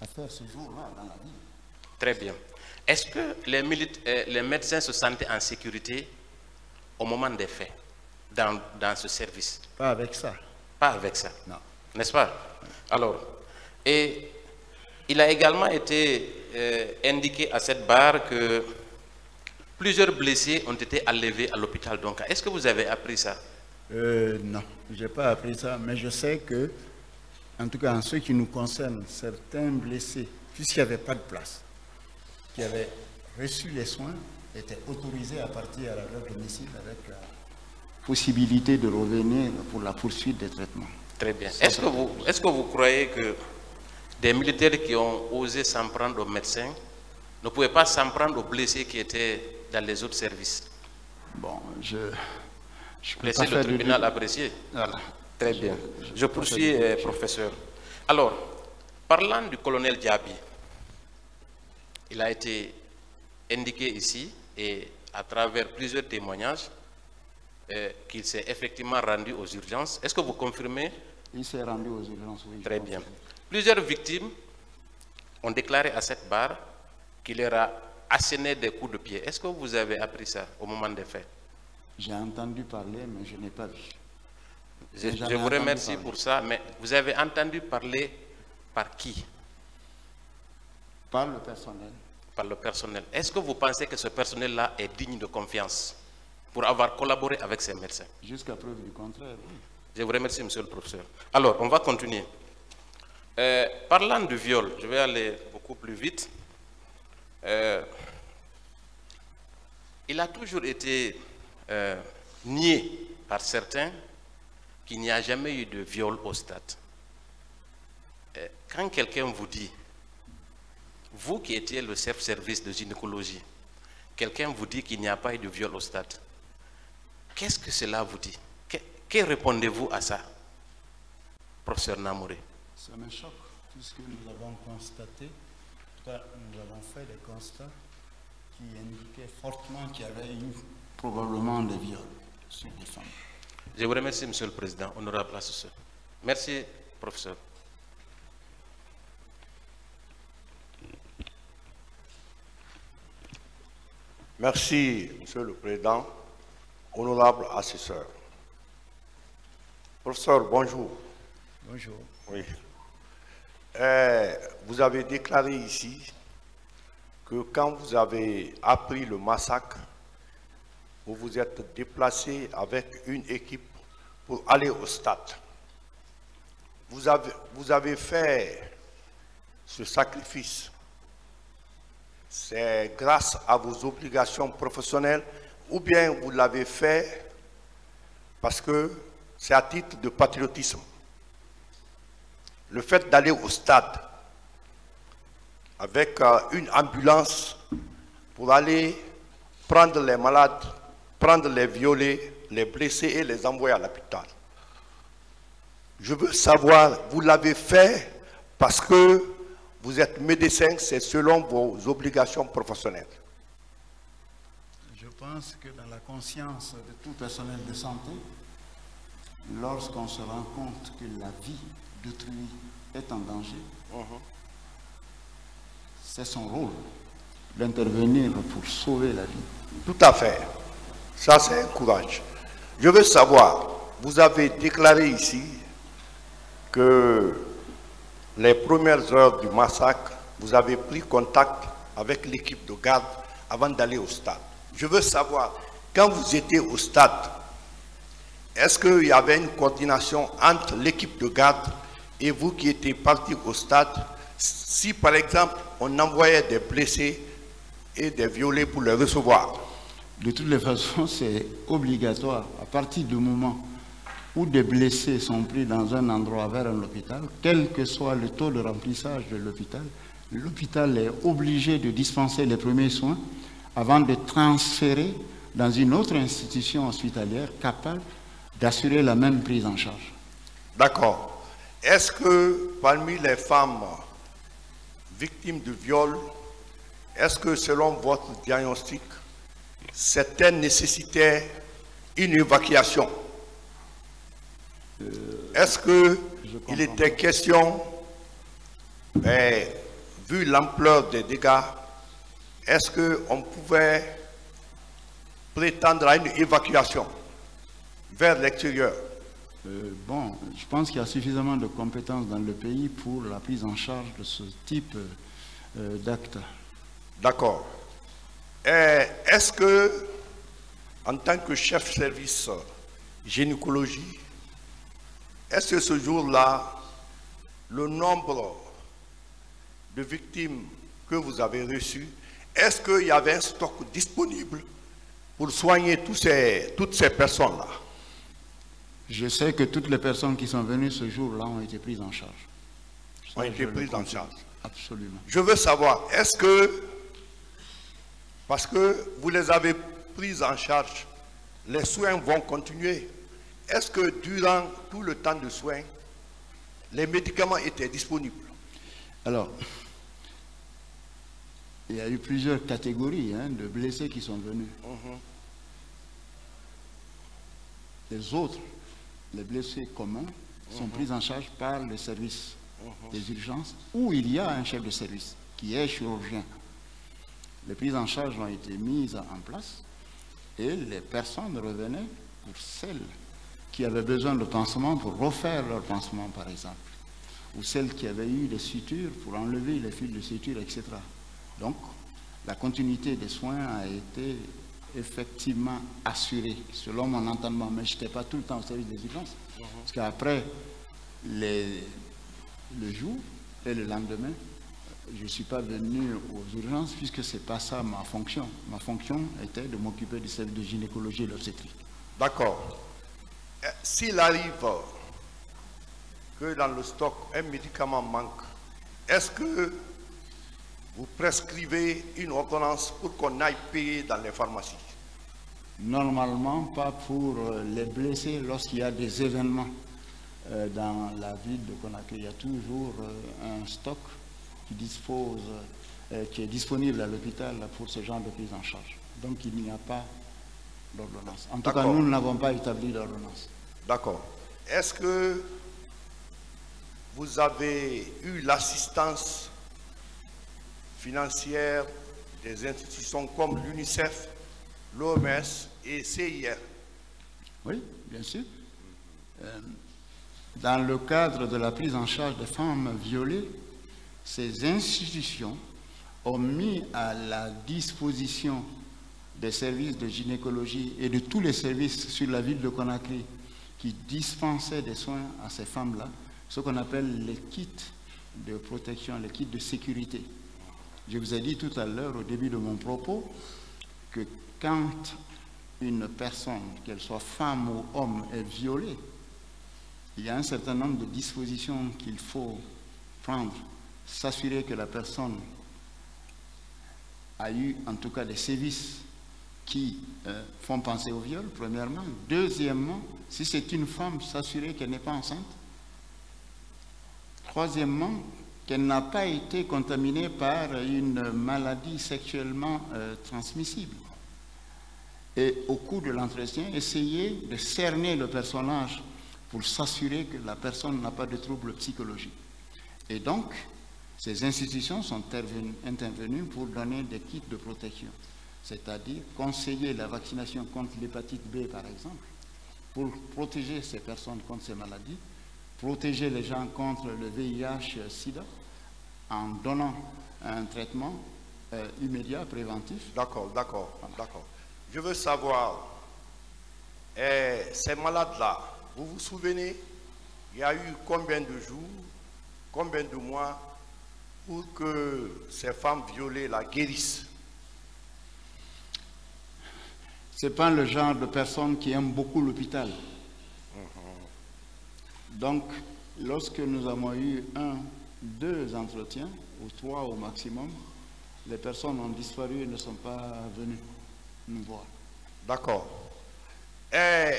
C: à faire ce jour-là dans la ville.
D: Très bien. Est-ce que les, euh, les, médecins se sentaient en sécurité au moment des faits dans, dans ce service?
C: Pas avec ça.
D: Pas avec ça.
C: Non.
D: N'est-ce pas? Alors, et il a également été euh, indiqué à cette barre que plusieurs blessés ont été enlevés à l'hôpital. Donc, est-ce que vous avez appris ça?
C: Euh, Non, je n'ai pas appris ça, mais je sais que, en tout cas en ce qui nous concerne, certains blessés, puisqu'il n'y avait pas de place, qui avaient reçu les soins, étaient autorisés à partir à leur domicile avec la possibilité de revenir pour la poursuite des traitements.
D: Très bien. Est-ce que, vous, est que vous croyez que des militaires qui ont osé s'en prendre aux médecins ne pouvaient pas s'en prendre aux blessés qui étaient dans les autres services?
C: Bon, je...
D: je peux Laissez le tribunal apprécier.
C: Voilà.
D: Très bien. Je, je poursuis, euh, professeur. Alors, parlant du colonel Diaby, Il a été indiqué ici et à travers plusieurs témoignages euh, qu'il s'est effectivement rendu aux urgences. Est-ce que vous confirmez?
C: Il s'est rendu aux urgences, oui.
D: Très bien. Plusieurs victimes ont déclaré à cette barre qu'il leur a asséné des coups de pied. Est-ce que vous avez appris ça au moment des faits?
C: J'ai entendu parler, mais je n'ai pas vu.
D: Je, vous remercie
C: parler.
D: pour ça, mais vous avez entendu parler par qui?
C: Par le personnel.
D: Par le personnel. Est-ce que vous pensez que ce personnel-là est digne de confiance pour avoir collaboré avec ces médecins?
C: Jusqu'à preuve du contraire, oui.
D: Je vous remercie, monsieur le professeur. Alors, on va continuer. Euh, parlant du viol, je vais aller beaucoup plus vite. Euh, il a toujours été euh, nié par certains qu'il n'y a jamais eu de viol au stade. Quand quelqu'un vous dit, vous qui étiez le chef service de gynécologie, quelqu'un vous dit qu'il n'y a pas eu de viol au stade, qu'est-ce que cela vous dit? Que, que répondez-vous à ça, professeur Namouré
C: Ça me choque, puisque nous avons constaté, en tout cas, nous avons fait des constats qui indiquaient fortement qu'il y avait eu probablement des viols sur des femmes.
D: Je vous remercie, Monsieur le Président, honorable assesseur. Merci, professeur.
J: Merci, Monsieur le Président, honorable assesseur. Professeur, bonjour.
C: Bonjour.
J: Oui. Euh, vous avez déclaré ici que quand vous avez appris le massacre, vous vous êtes déplacé avec une équipe pour aller au stade. Vous avez, vous avez fait ce sacrifice. C'est grâce à vos obligations professionnelles ou bien vous l'avez fait parce que c'est à titre de patriotisme. Le fait d'aller au stade avec euh, une ambulance pour aller prendre les malades, prendre les violés, les blessés et les envoyer à l'hôpital. Je veux savoir, vous l'avez fait parce que vous êtes médecin, c'est selon vos obligations professionnelles.
C: Je pense que dans la conscience de tout personnel de santé, lorsqu'on se rend compte que la vie d'autrui est en danger, c'est son rôle d'intervenir pour sauver la vie.
J: Tout à fait. Ça, c'est un courage. Je veux savoir, vous avez déclaré ici que les premières heures du massacre, vous avez pris contact avec l'équipe de garde avant d'aller au stade. Je veux savoir, quand vous étiez au stade, est-ce qu'il y avait une coordination entre l'équipe de garde et vous qui étiez partis au stade? Si par exemple on envoyait des blessés et des violés pour les recevoir,
C: De toutes les façons, c'est obligatoire. À partir du moment où des blessés sont pris dans un endroit vers un hôpital, quel que soit le taux de remplissage de l'hôpital, l'hôpital est obligé de dispenser les premiers soins avant de transférer dans une autre institution hospitalière capable d'assurer la même prise en charge.
J: D'accord. Est-ce que parmi les femmes victimes de viol, est-ce que selon votre diagnostic, certaines nécessitaient une évacuation? Est-ce qu'il était question, ben, vu l'ampleur des dégâts, est-ce qu'on pouvait prétendre à une évacuation vers l'extérieur?
C: Euh, bon, je pense qu'il y a suffisamment de compétences dans le pays pour la prise en charge de ce type euh, d'actes.
J: D'accord. Et Est-ce que, en tant que chef service gynécologie, est-ce que ce jour-là, le nombre de victimes que vous avez reçues, est-ce qu'il y avait un stock disponible pour soigner tous ces, toutes ces personnes-là?
C: Je sais que toutes les personnes qui sont venues ce jour-là ont été prises en charge. Ça,
J: Ont été prises en charge.
C: Absolument.
J: Je veux savoir, est-ce que, parce que vous les avez prises en charge, les soins vont continuer? Est-ce que durant tout le temps de soins, les médicaments étaient disponibles?
C: Alors, il y a eu plusieurs catégories hein, de blessés qui sont venus.
J: Mhm.
C: Les autres, les blessés communs, sont
J: Mhm.
C: pris en charge par le service
J: Mhm.
C: des urgences où il y a un chef de service qui est chirurgien. Les prises en charge ont été mises en place et les personnes revenaient pour celles qui avaient besoin de pansement pour refaire leur pansement, par exemple, ou celles qui avaient eu des sutures pour enlever les fils de suture, etc. Donc, la continuité des soins a été effectivement assurée, selon mon entendement, mais je n'étais pas tout le temps au service des urgences, parce qu'après les- le jour et le lendemain, je ne suis pas venu aux urgences puisque ce n'est pas ça ma fonction. Ma fonction était de m'occuper du service de gynécologie et l'obstétrique.
J: D'accord. Euh, S'il arrive que dans le stock, un médicament manque, est-ce que vous prescrivez une ordonnance pour qu'on aille payer dans les pharmacies?
C: Normalement, pas pour euh, les blessés lorsqu'il y a des événements euh, dans la ville de Conakry. Il y a toujours un stock qui, dispose, qui est disponible à l'hôpital pour ce genre de prise en charge. Donc il n'y a pas d'ordonnance. En tout cas, nous n'avons pas établi d'ordonnance.
J: D'accord. Est-ce que vous avez eu l'assistance financière des institutions comme l'UNICEF, l'OMS et CIR
C: Oui, bien sûr. Euh, dans le cadre de la prise en charge des femmes violées, ces institutions ont mis à la disposition des services de gynécologie et de tous les services sur la ville de Conakry qui dispensaient des soins à ces femmes-là, ce qu'on appelle les kits de protection, les kits de sécurité. Je vous ai dit tout à l'heure, au début de mon propos, que quand une personne, qu'elle soit femme ou homme, est violée, il y a un certain nombre de dispositions qu'il faut prendre, s'assurer que la personne a eu en tout cas des sévices qui euh, font penser au viol, premièrement. Deuxièmement, si c'est une femme, s'assurer qu'elle n'est pas enceinte. Troisièmement, qu'elle n'a pas été contaminée par une maladie sexuellement euh, transmissible. Et au cours de l'entretien, essayer de cerner le personnage pour s'assurer que la personne n'a pas de troubles psychologiques. Et donc, ces institutions sont intervenues, intervenues pour donner des kits de protection, c'est-à-dire conseiller la vaccination contre l'hépatite B, par exemple, pour protéger ces personnes contre ces maladies, protéger les gens contre le VIH-Sida en donnant un traitement euh, immédiat, préventif.
J: D'accord, d'accord, d'accord. Je veux savoir, eh, ces malades-là, vous vous souvenez, il y a eu combien de jours, combien de mois pour que ces femmes violées la guérissent
C: Ce n'est pas le genre de personne qui aime beaucoup l'hôpital. Donc, lorsque nous avons eu un, deux entretiens, ou trois au maximum, les personnes ont disparu et ne sont pas venues nous voir.
J: D'accord. Et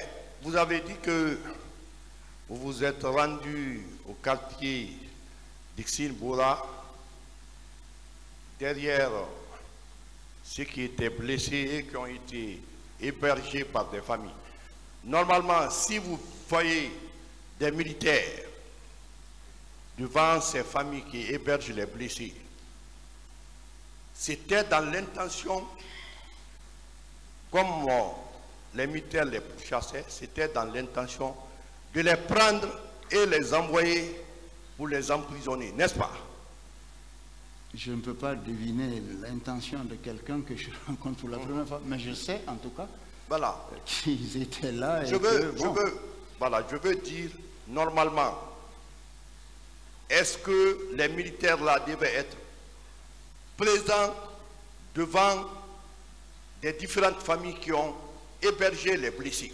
J: vous avez dit que vous vous êtes rendu au quartier d'Ixine Boura, derrière ceux qui étaient blessés et qui ont été hébergés par des familles. Normalement, si vous voyez des militaires devant ces familles qui hébergent les blessés, c'était dans l'intention, comme les militaires les pourchassaient, c'était dans l'intention de les prendre et les envoyer pour les emprisonner, n'est-ce pas?
C: Je ne peux pas deviner l'intention de quelqu'un que je *laughs* rencontre pour la première fois, mais je sais en tout cas
J: Voilà.
C: qu'ils étaient là. Et
J: Je veux,
C: que,
J: je veux, voilà, je veux dire, normalement, est-ce que les militaires là devaient être présents devant des différentes familles qui ont hébergé les blessés?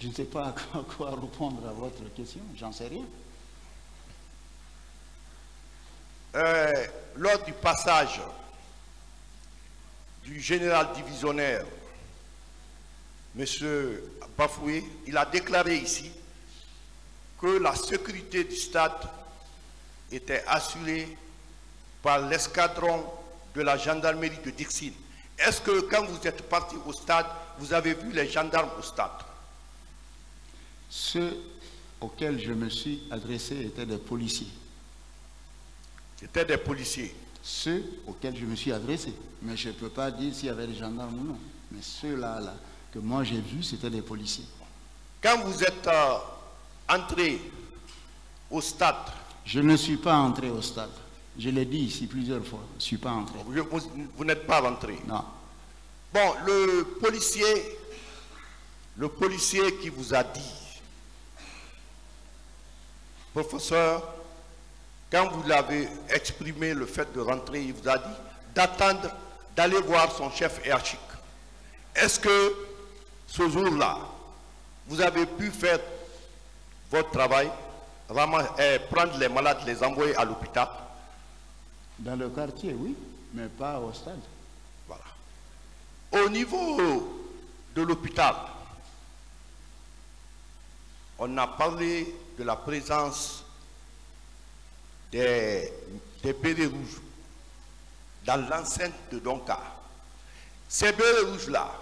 C: Je ne sais pas à quoi répondre à votre question, j'en sais rien.
J: Euh, lors du passage du général divisionnaire, M. Bafoué, il a déclaré ici que la sécurité du stade était assurée par l'escadron de la gendarmerie de Dixine. Est-ce que quand vous êtes parti au stade, vous avez vu les gendarmes au stade?
C: Ceux auxquels je me suis adressé étaient des policiers.
J: C'était des policiers.
C: Ceux auxquels je me suis adressé. Mais je ne peux pas dire s'il y avait des gendarmes ou non. Mais ceux-là là, que moi j'ai vus, c'était des policiers.
J: Quand vous êtes euh, entré au stade,
C: Je ne suis pas entré au stade. Je l'ai dit ici plusieurs fois. Je ne suis pas entré.
J: vous, vous- vous n'êtes pas rentré.
C: Non.
J: Bon, le policier, le policier qui vous a dit, professeur, quand vous l'avez exprimé le fait de rentrer, il vous a dit d'attendre, d'aller voir son chef hiérarchique. Est-ce que ce jour-là, vous avez pu faire votre travail, eh, prendre les malades, les envoyer à l'hôpital?
C: Dans le quartier, oui, mais pas au stade.
J: Voilà. Au niveau de l'hôpital, on a parlé de la présence des, des rouges dans l'enceinte de Donka. Ces bérets rouges-là,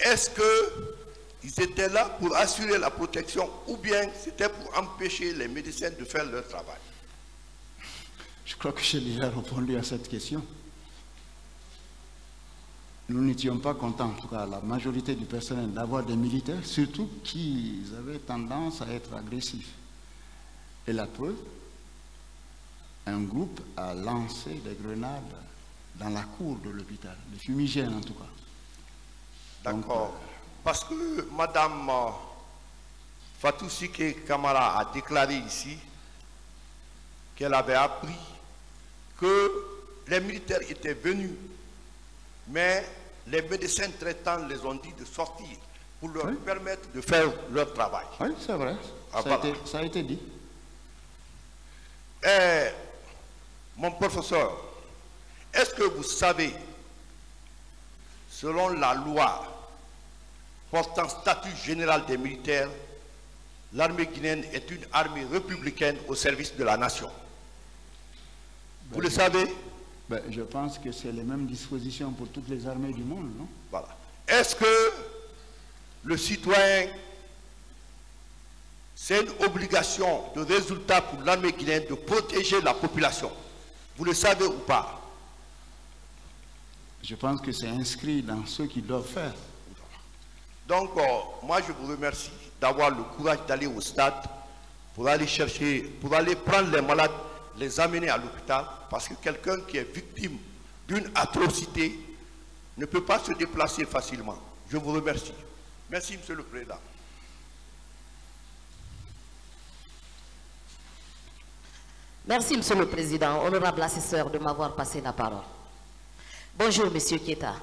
J: est-ce qu'ils étaient là pour assurer la protection ou bien c'était pour empêcher les médecins de faire leur travail?
C: Je crois que j'ai déjà répondu à cette question. Nous n'étions pas contents, en tout cas la majorité du personnel, d'avoir des militaires, surtout qui avaient tendance à être agressifs. Et la preuve, un groupe a lancé des grenades dans la cour de l'hôpital, des fumigènes en tout cas.
J: D'accord. Parce que Madame euh, Fatou Sike Kamara a déclaré ici qu'elle avait appris que les militaires étaient venus, mais les médecins traitants les ont dit de sortir pour leur permettre de faire leur travail.
C: Oui, c'est vrai.
J: Ah,
C: ça, a été, ça a été dit.
J: Eh, mon professeur, est-ce que vous savez, selon la loi portant statut général des militaires, l'armée guinéenne est une armée républicaine au service de la nation? Vous le savez?
C: Ben, je pense que c'est les mêmes dispositions pour toutes les armées du monde, non?
J: Voilà. Est-ce que le citoyen, c'est une obligation de résultat pour l'armée guinéenne de protéger la population? Vous le savez ou pas?
C: Je pense que c'est inscrit dans ce qu'ils doivent faire.
J: Donc, euh, moi, je vous remercie d'avoir le courage d'aller au stade pour aller chercher, pour aller prendre les malades, les amener à l'hôpital, parce que quelqu'un qui est victime d'une atrocité ne peut pas se déplacer facilement. Je vous remercie. Merci, Monsieur le Président.
K: Merci, Monsieur le Président, honorable assesseur, de m'avoir passé la parole. Bonjour, Monsieur Kieta.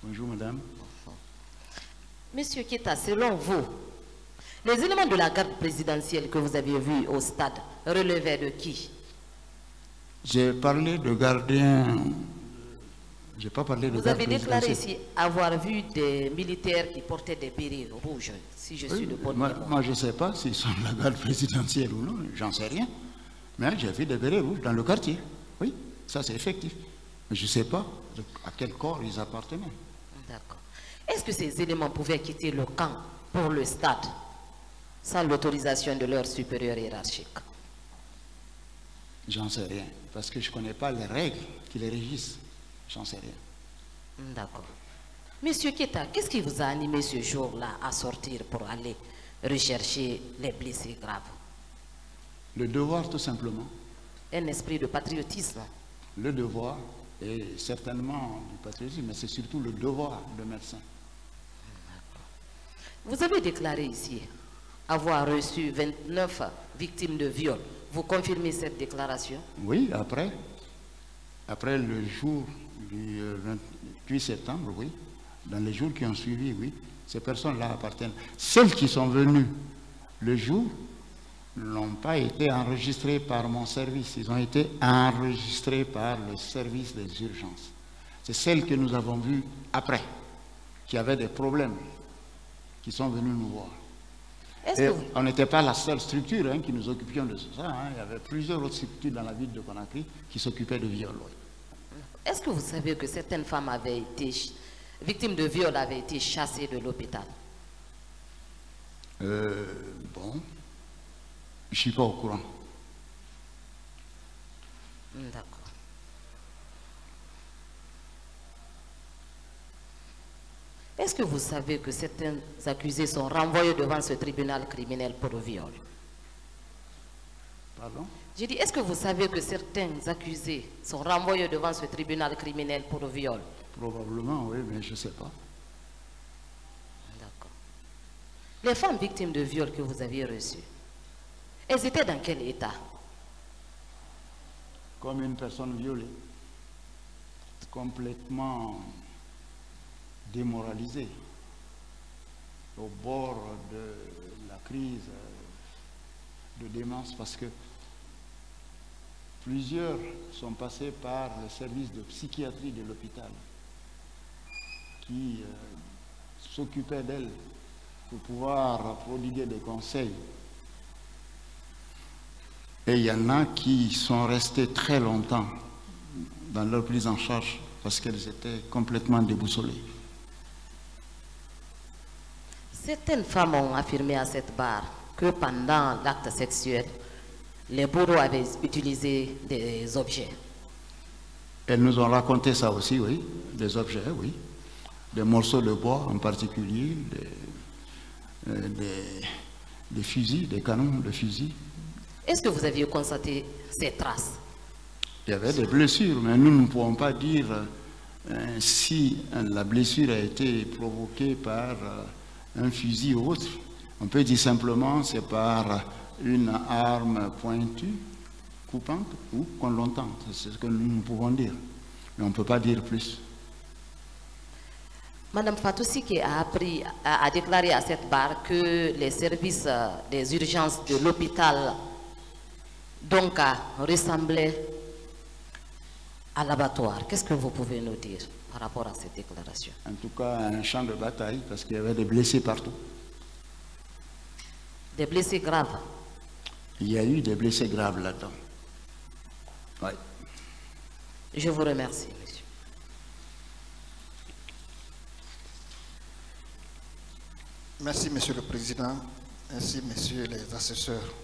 C: Bonjour, madame.
K: Monsieur Kieta, selon vous, les éléments de la garde présidentielle que vous avez vus au stade relevaient de qui?
C: J'ai parlé de gardiens. Je n'ai pas parlé de
K: Vous
C: garde
K: avez déclaré ici avoir vu des militaires qui portaient des bérets rouges, si je suis de bonne
C: moi, moi, je ne sais pas s'ils sont de la garde présidentielle ou non, j'en sais rien. Mais j'ai vu des bérets rouges dans le quartier. Oui, ça c'est effectif. Mais je ne sais pas à quel corps ils appartenaient.
K: D'accord. Est-ce que ces éléments pouvaient quitter le camp pour le stade sans l'autorisation de leur supérieur hiérarchique?
C: J'en sais rien. Parce que je ne connais pas les règles qui les régissent. J'en sais rien.
K: D'accord. Monsieur Keta, qu'est-ce qui vous a animé ce jour-là à sortir pour aller rechercher les blessés graves?
C: Le devoir, tout simplement.
K: Un esprit de patriotisme.
C: Le devoir, et certainement du patriotisme, mais c'est surtout le devoir de médecin.
K: Vous avez déclaré ici avoir reçu 29 victimes de viol. Vous confirmez cette déclaration?
C: Oui, après, après le jour du euh, 28 septembre, oui, dans les jours qui ont suivi, oui, ces personnes-là appartiennent. Celles qui sont venues le jour n'ont pas été enregistrées par mon service, ils ont été enregistrées par le service des urgences. C'est celles que nous avons vues après, qui avaient des problèmes, qui sont venues nous voir. Et
K: vous-
C: on n'était pas la seule structure hein, qui nous occupions de ça. hein. Il y avait plusieurs autres structures dans la ville de Conakry qui s'occupaient de viol.
K: Est-ce que vous savez que certaines femmes avaient été victimes de viol avaient été chassées de l'hôpital?
C: Euh, bon, je ne suis pas au courant.
K: D'accord. Est-ce que vous savez que certains accusés sont renvoyés devant ce tribunal criminel pour viol?
C: Pardon?
K: J'ai dit, est-ce que vous savez que certains accusés sont renvoyés devant ce tribunal criminel pour viol?
C: Probablement, oui, mais je ne sais pas.
K: D'accord. Les femmes victimes de viol que vous aviez reçues, elles étaient dans quel état?
C: Comme une personne violée, complètement démoralisée, au bord de la crise de démence, parce que plusieurs sont passés par le service de psychiatrie de l'hôpital, qui euh, s'occupait d'elles pour pouvoir prodiguer des conseils. Et il y en a qui sont restés très longtemps dans leur prise en charge parce qu'elles étaient complètement déboussolées.
K: Certaines femmes ont affirmé à cette barre que pendant l'acte sexuel, les bourreaux avaient utilisé des objets.
C: Elles nous ont raconté ça aussi, oui, des objets, oui, des morceaux de bois en particulier, des, euh, des- des fusils, des canons de fusils.
K: Est-ce que vous aviez constaté ces traces?
C: Il y avait des blessures, mais nous ne pouvons pas dire euh, si euh, la blessure a été provoquée par euh, un fusil ou autre. On peut dire simplement c'est par une arme pointue, coupante ou qu'on l'entend. C'est ce que nous pouvons dire. Mais on ne peut pas dire plus.
K: Madame Fatoussi a, appris, a, a déclaré à cette barre que les services des urgences de l'hôpital Donka ressemblaient à l'abattoir. Qu'est-ce que vous pouvez nous dire par rapport à cette déclaration?
C: En tout cas, un champ de bataille parce qu'il y avait des blessés partout.
K: Des blessés graves?
C: Il y a eu des blessés graves là-dedans. Ouais.
K: Je vous remercie, monsieur.
L: Merci, Monsieur le Président. Merci, Messieurs les assesseurs.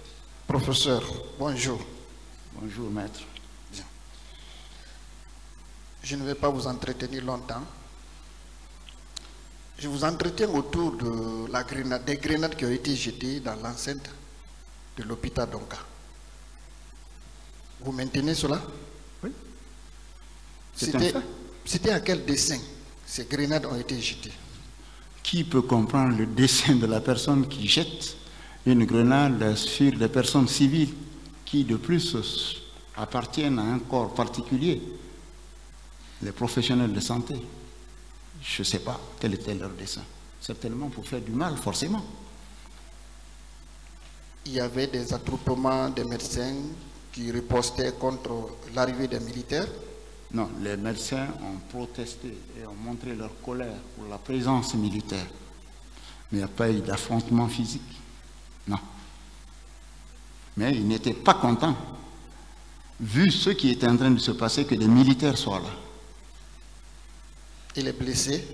L: Professeur, bonjour.
C: Bonjour, maître.
L: Bien. Je ne vais pas vous entretenir longtemps. Je vous entretiens autour de la grenade, des grenades qui ont été jetées dans l'enceinte de l'hôpital d'Onka. Vous maintenez cela?
C: Oui.
L: C'était à quel dessin ces grenades ont été jetées?
C: Qui peut comprendre le dessin de la personne qui jette une grenade sur des personnes civiles qui, de plus, appartiennent à un corps particulier, les professionnels de santé Je ne sais pas quel était leur dessin. Certainement pour faire du mal, forcément.
L: Il y avait des attroupements des médecins qui ripostaient contre l'arrivée des militaires.
C: Non, les médecins ont protesté et ont montré leur colère pour la présence militaire. Mais il n'y a pas eu d'affrontement physique. Mais ils n'étaient pas contents, vu ce qui était en train de se passer, que des militaires soient là.
L: Et les blessés?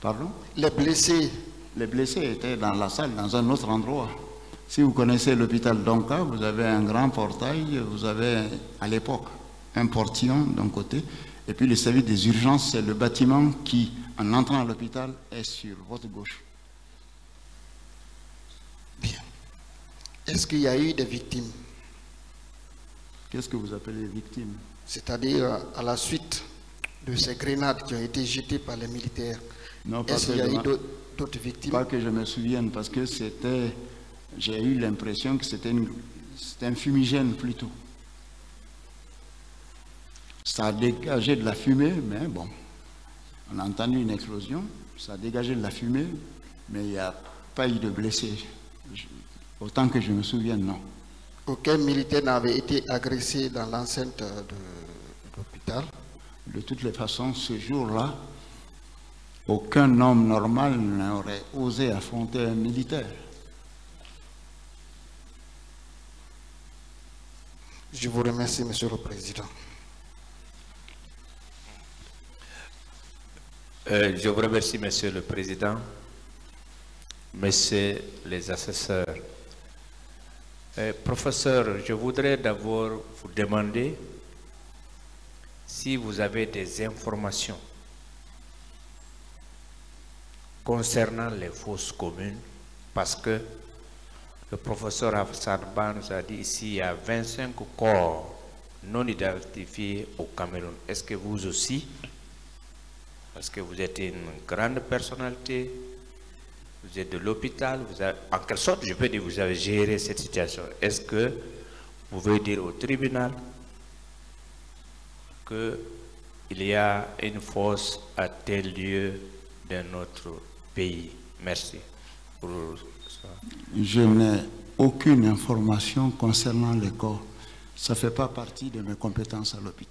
C: Pardon?
L: Les blessés
C: Les blessés étaient dans la salle, dans un autre endroit. Si vous connaissez l'hôpital d'Onka, vous avez un grand portail, vous avez à l'époque un portillon d'un côté, et puis le service des urgences, c'est le bâtiment qui, en entrant à l'hôpital, est sur votre gauche.
L: Est-ce qu'il y a eu des victimes?
C: Qu'est-ce que vous appelez victime
L: C'est-à-dire à la suite de ces grenades qui ont été jetées par les militaires.
C: Non, pas
L: Est-ce qu'il y a
C: je
L: eu d'autres victimes?
C: Pas que je me souvienne, parce que c'était. J'ai eu l'impression que c'était un fumigène plutôt. Ça a dégagé de la fumée, mais bon. On a entendu une explosion, ça a dégagé de la fumée, mais il n'y a pas eu de blessés. Autant que je me souvienne, non.
L: Aucun militaire n'avait été agressé dans l'enceinte de, l'hôpital.
C: De toutes les façons, ce jour-là, aucun homme normal n'aurait osé affronter un militaire.
L: Je vous remercie, Monsieur le Président.
M: Euh, je vous remercie, Monsieur le Président, Messieurs les assesseurs, euh, professeur, je voudrais d'abord vous demander si vous avez des informations concernant les fausses communes, parce que le professeur Ban nous a dit ici il y a 25 corps non identifiés au Cameroun. Est-ce que vous aussi, parce que vous êtes une grande personnalité, vous êtes de l'hôpital, en quelque sorte, je peux dire, vous avez géré cette situation. Est-ce que vous pouvez dire au tribunal qu'il y a une force à tel lieu dans notre pays? Merci.
N: Je n'ai aucune information concernant les corps. Ça ne fait pas partie de mes compétences à l'hôpital.